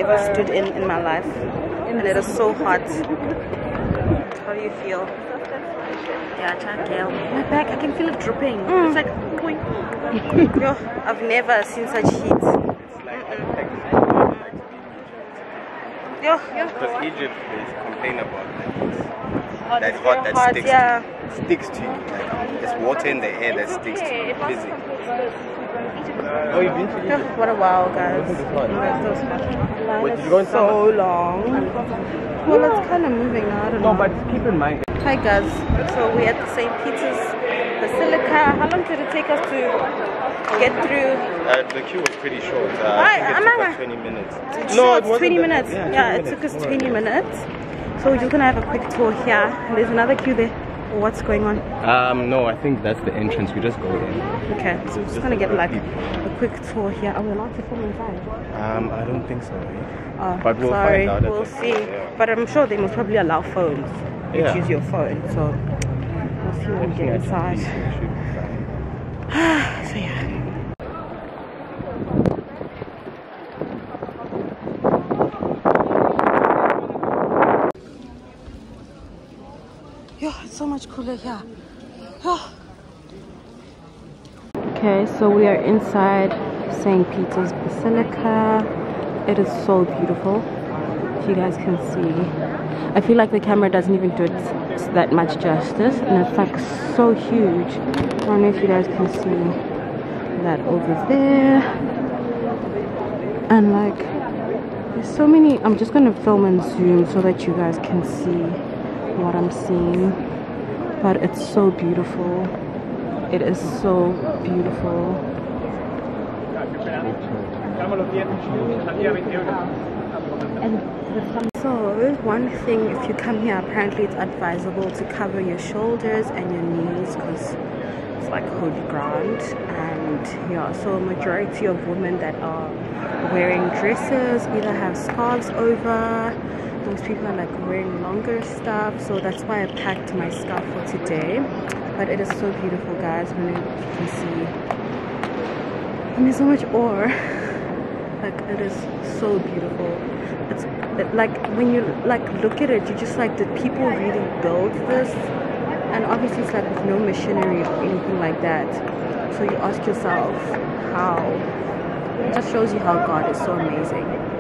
Ever stood in in my life and it is so hot how do you feel Yeah, I tried Gail. my back I can feel it dripping Mm. it's like point Yo, I've never seen such heat Yo, yo. Because Egypt, is complain about like this. That it's hot very that hot, sticks, yeah. to, sticks to you. Like, there's water in the air that sticks to you. Busy. Oh, you've been to Yo, Egypt? what a wow guys Wasn't it fun? Line Wait, did you go in so summer? long well it's kind of moving now I don't No, know but keep in mind. Hi guys, so we're at the St. Peter's Basilica. How long did it take us to get through? Uh, the queue was pretty short. Uh, Right, I think it took us 20 minutes. Sure, it it's wasn't 20 minutes. Yeah, Yeah, 20 it took us 20 minutes. So we're just gonna have a quick tour here. There's another queue there. What's going on? Um, no, I think that's the entrance. We just go in. Okay, so we're just gonna get like a quick tour here. Are we allowed to film inside? Um, I don't think so. eh? Oh, But we'll sorry, find out we'll see. yeah. But I'm sure they must probably allow phones. You Yeah. choose your phone, so we'll see when we get inside. [sighs] so yeah. Yo, it's so much cooler here. Okay, so we are inside St. Peter's Basilica. It is so beautiful. If you guys can see. I feel like the camera doesn't even do it that much justice. And it's like so huge. I don't know if you guys can see that over there. And like, there's so many. I'm just gonna film and zoom so that you guys can see what I'm seeing. But it's so beautiful. It is so beautiful. And So, one thing, if you come here, apparently it's advisable to cover your shoulders and your knees because it's like holy ground. And and yeah so majority of women that are wearing dresses either have scarves over most people are like wearing longer stuff so that's why I packed my scarf for today. But it is so beautiful guys when you can see. And there's so much ore. [laughs] Like it is so beautiful. It's it, like when you like look at it you just like did people really build this. And obviously it's like with no machinery or anything like that. So you ask yourself how? It just shows you how god is so amazing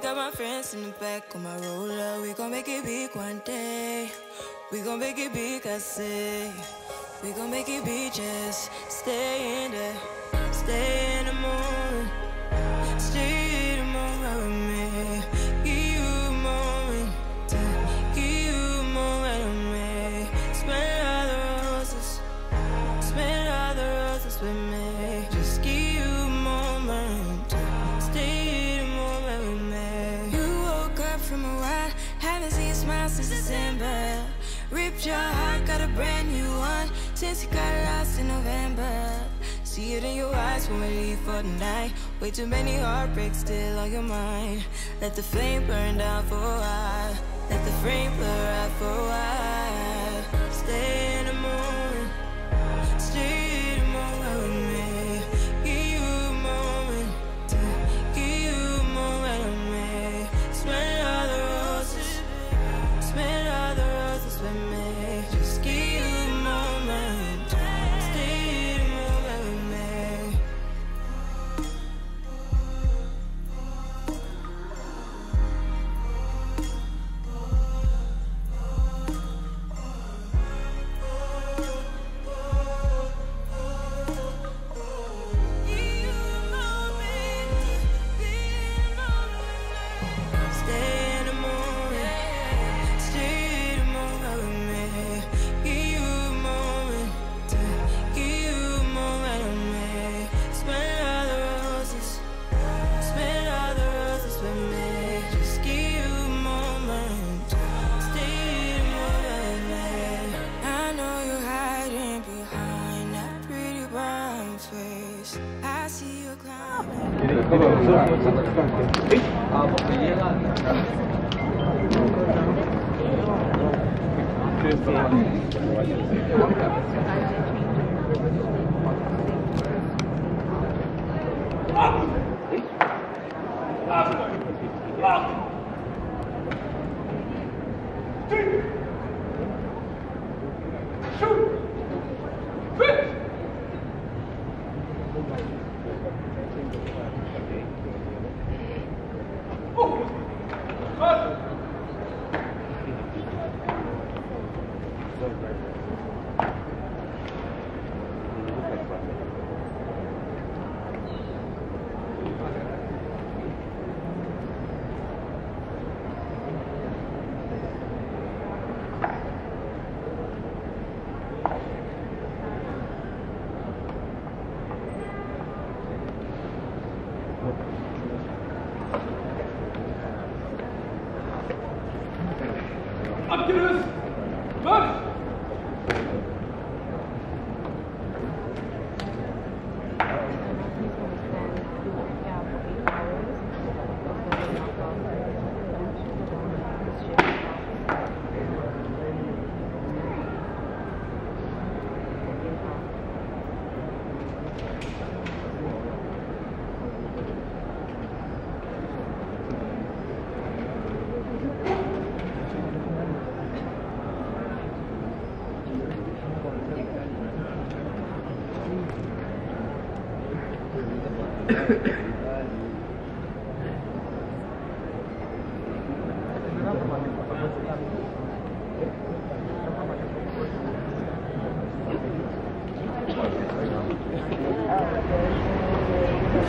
Got my friends in the back of my roller. We gon' make it big one day. We gon' make it big, I say. We gon' make it big, just stay in there. Stay in the moment. Since you got lost in November. See it in your eyes when we leave for the night. Way too many heartbreaks still on your mind. Let the flame burn down for a while. Let the flame blur out for a while. Stay crying.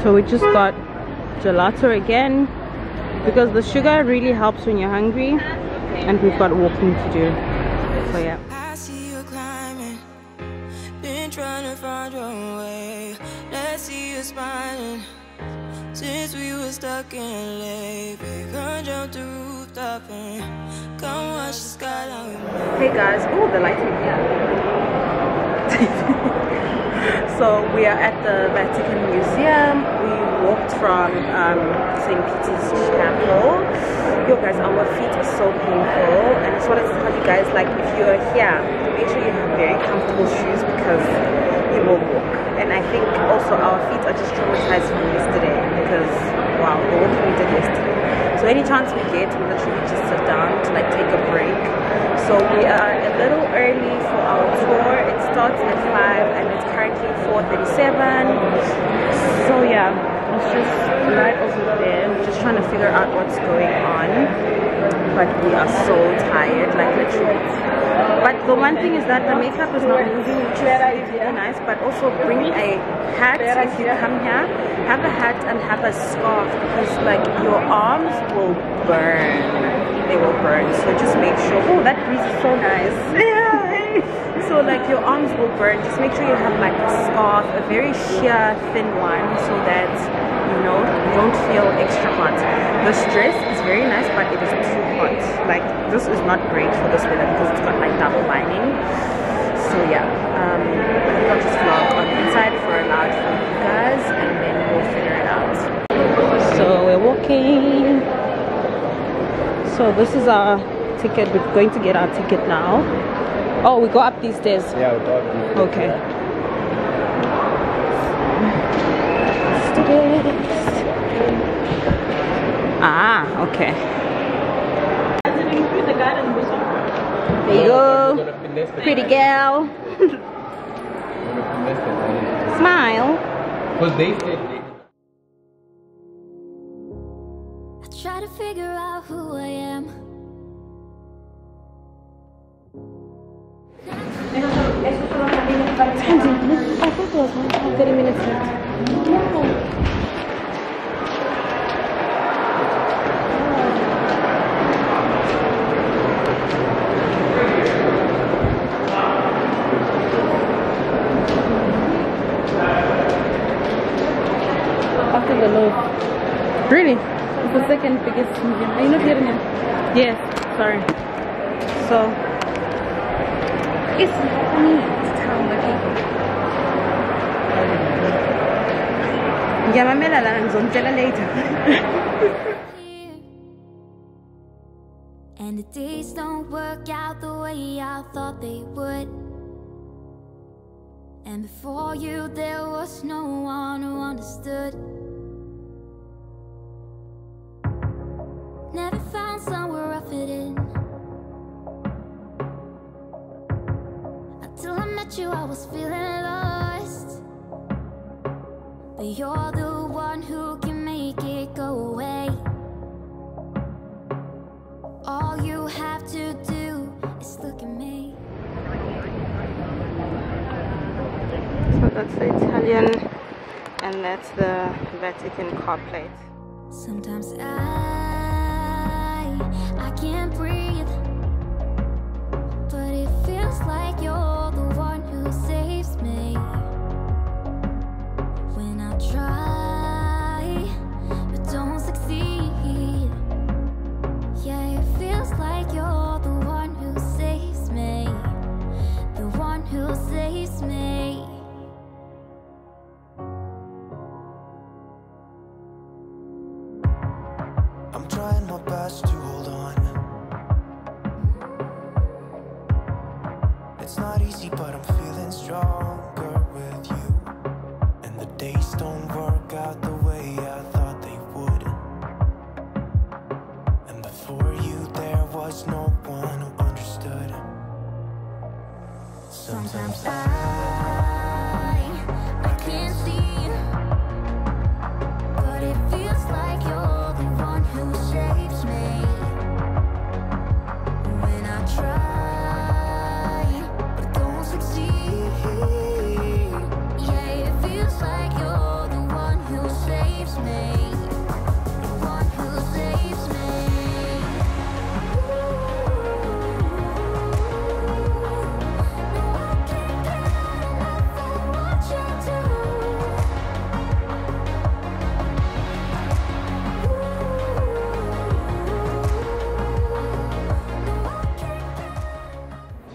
So we just got gelato again because the sugar really helps when you're hungry and we've got walking to do. So yeah. I see you climbing. Been trying to find your way. Let's see you smiling. Since we were stuck in we can jump the rooftop and come watch the skyline. Hey guys, oh the lighting. So we are at the Vatican Museum. We walked from um, St. Peter's Chapel. Yo guys, our feet are so painful and I just wanted to tell you guys like if you're here, make sure you have very comfortable shoes because you will walk. And I think also our feet are just traumatized from yesterday because wow, the walking we did yesterday. So any chance we get, we literally just sit down to like take a break. So we are a little early for our tour. It starts at 5 and it's currently 4.37. So yeah, it's just right over there. We're just trying to figure out what's going on. But we are so tired, like literally. But the one thing is that the makeup is not moving, which is really nice. But also bring a hat if you come here. Have a hat and have a scarf because like your arms will burn. They will burn. So just make sure. Oh, that breeze is so nice. [laughs] so like your arms will burn. Just make sure you have like a scarf, a very sheer thin one, so that know don't feel extra hot. This dress is very nice, but it is too hot. Like this is not great for this weather because it's got like double lining. So yeah, um, I think I'll just vlog on the inside for a loud for you guys, and then we'll figure it out. So we're walking. So this is our ticket. We're going to get our ticket now. Oh, we go up these stairs. Yeah, we got this. Okay. Stairs. Ah, okay. There you go. Pretty girl. [laughs] Smile. Because they said I try to figure out who I am. I thought there was 30 minutes left. After the Louvre. Really? It's the second biggest museum. Are you not hearing it? Yes, sorry. So, it's funny to tell ngizomtshela later [laughs] And the days don't work out the way I thought they would. And before you, there was no one who understood. I met you, I was feeling lost. But you're the one who can make it go away. All you have to do is look at me. so that's the Italian and that's the Vatican car plate Sometimes I I can't breathe, but it feels like you're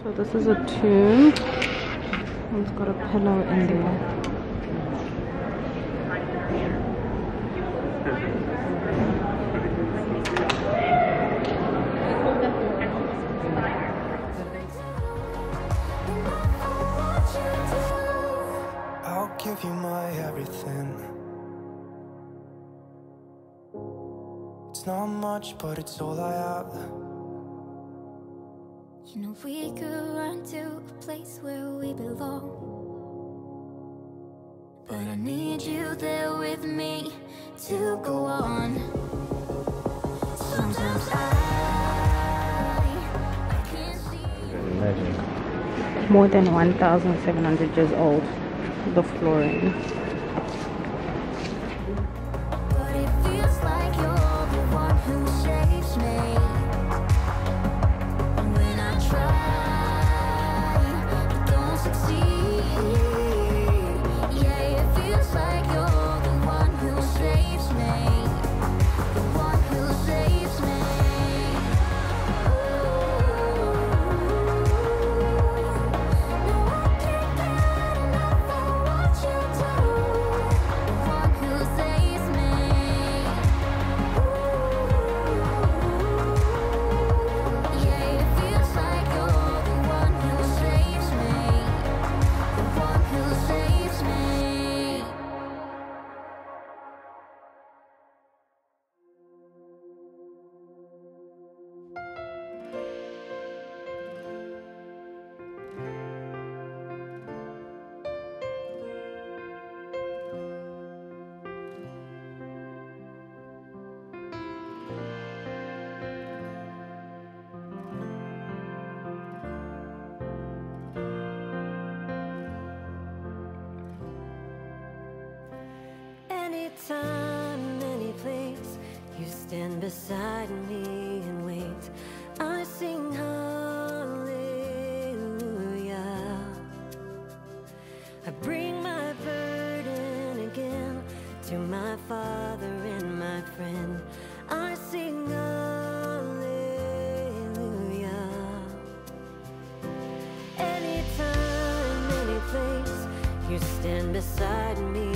So this is a tomb. It's got a pillow in there. I'll give you my everything. It's not much, but it's all I have. You know we could run to a place where we belong. But I need you there with me to go on. Sometimes I, I can't see. More than 1,700 years old. The flooring. I sing hallelujah. Anytime, any place, you stand beside me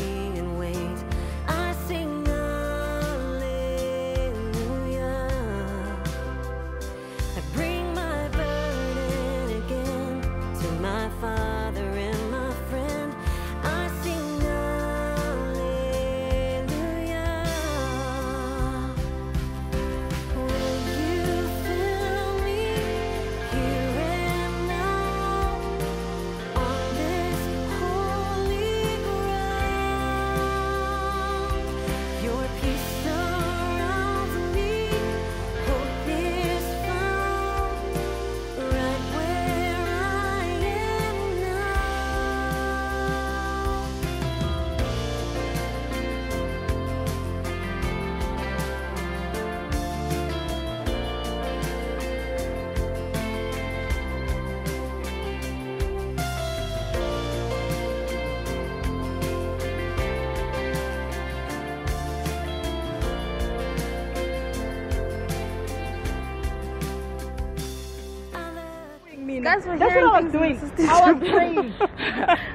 Guys were That's hearing what I was doing. I was praying.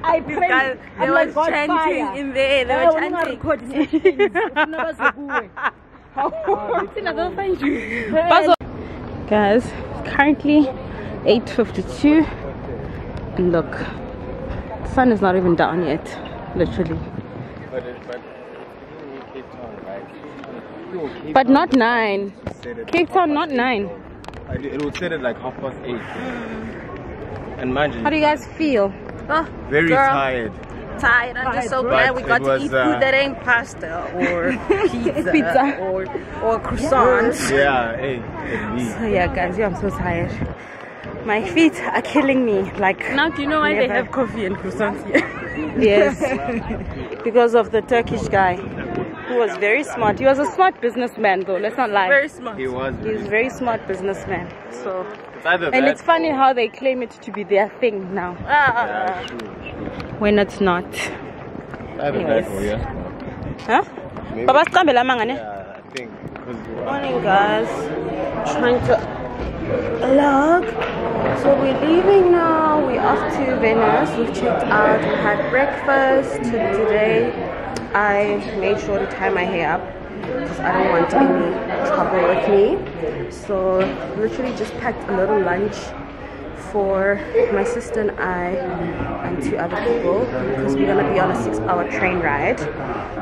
I [laughs] These prayed. guys, they were like, chanting fire. in there. They were we're not chanting. recording these things. Ufuna baze kuwe. Guys, currently 8.52. And look, the sun is not even down yet. Literally. But, it- but Cape right? But not 9. Cape Town, not 9. though. I did- It would set it like half past eight. And imagine, How do you guys feel? Oh, very girl. tired. tired. I'm just so But glad we it got to was, eat uh, food that ain't pasta or [laughs] pizza, Pizza. or or croissants. Yeah, hey, at least. Oh yeah, guys, yeah, I'm so tired. My feet are killing me. Like Now do you know why they have coffee and croissants here? yes, [laughs] because of the Turkish guy who was very smart. He was a smart businessman, though. Let's not lie. Very smart. He was. He's a very smart businessman. So, It's either and that it's funny how they claim it to be their thing now, Ah, ah, ah. Yeah, true, true. when it's not. Either Anyways. that or yes. Huh? Maybe. Baba Scambela Mangane. Eh? Yeah, I think. Morning, guys. Trying to vlog. So we're leaving now. We're off to Venice. We've checked out. We had breakfast today. I made sure to tie my hair up because I don't want any trouble with me. So literally just packed a little lunch for my sister and I and two other people because we're gonna be on a six hour train ride.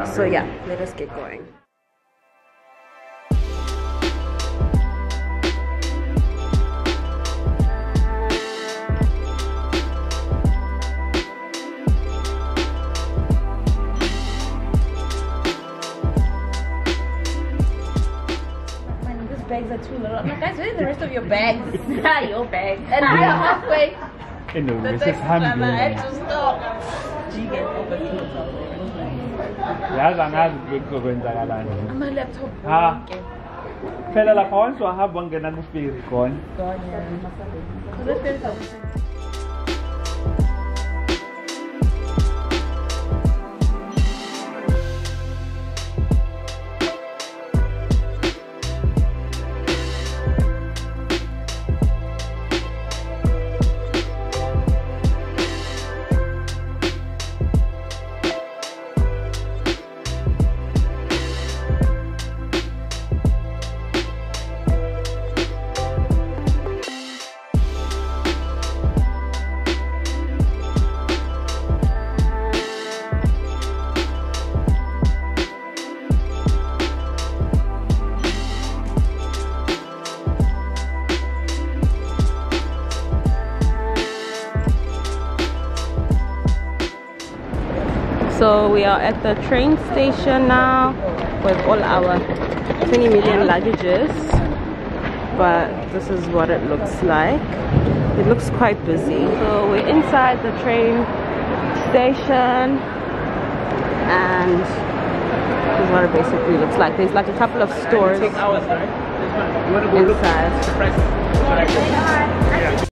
So yeah, let us get going. I'm like, guys, where's the rest of your bags? Your bag. And we are halfway. Anyway, The this is taxi driver had handling. to stop. She gets over yazi angazi kuzokwenzakalani Ama-laptop ha phela lapha once wahamba wangena kufika khona at the train station now with all our 20 million luggages. But this is what it looks like. It looks quite busy. So we're inside the train station and this is what it basically looks like. There's like a couple of stores inside.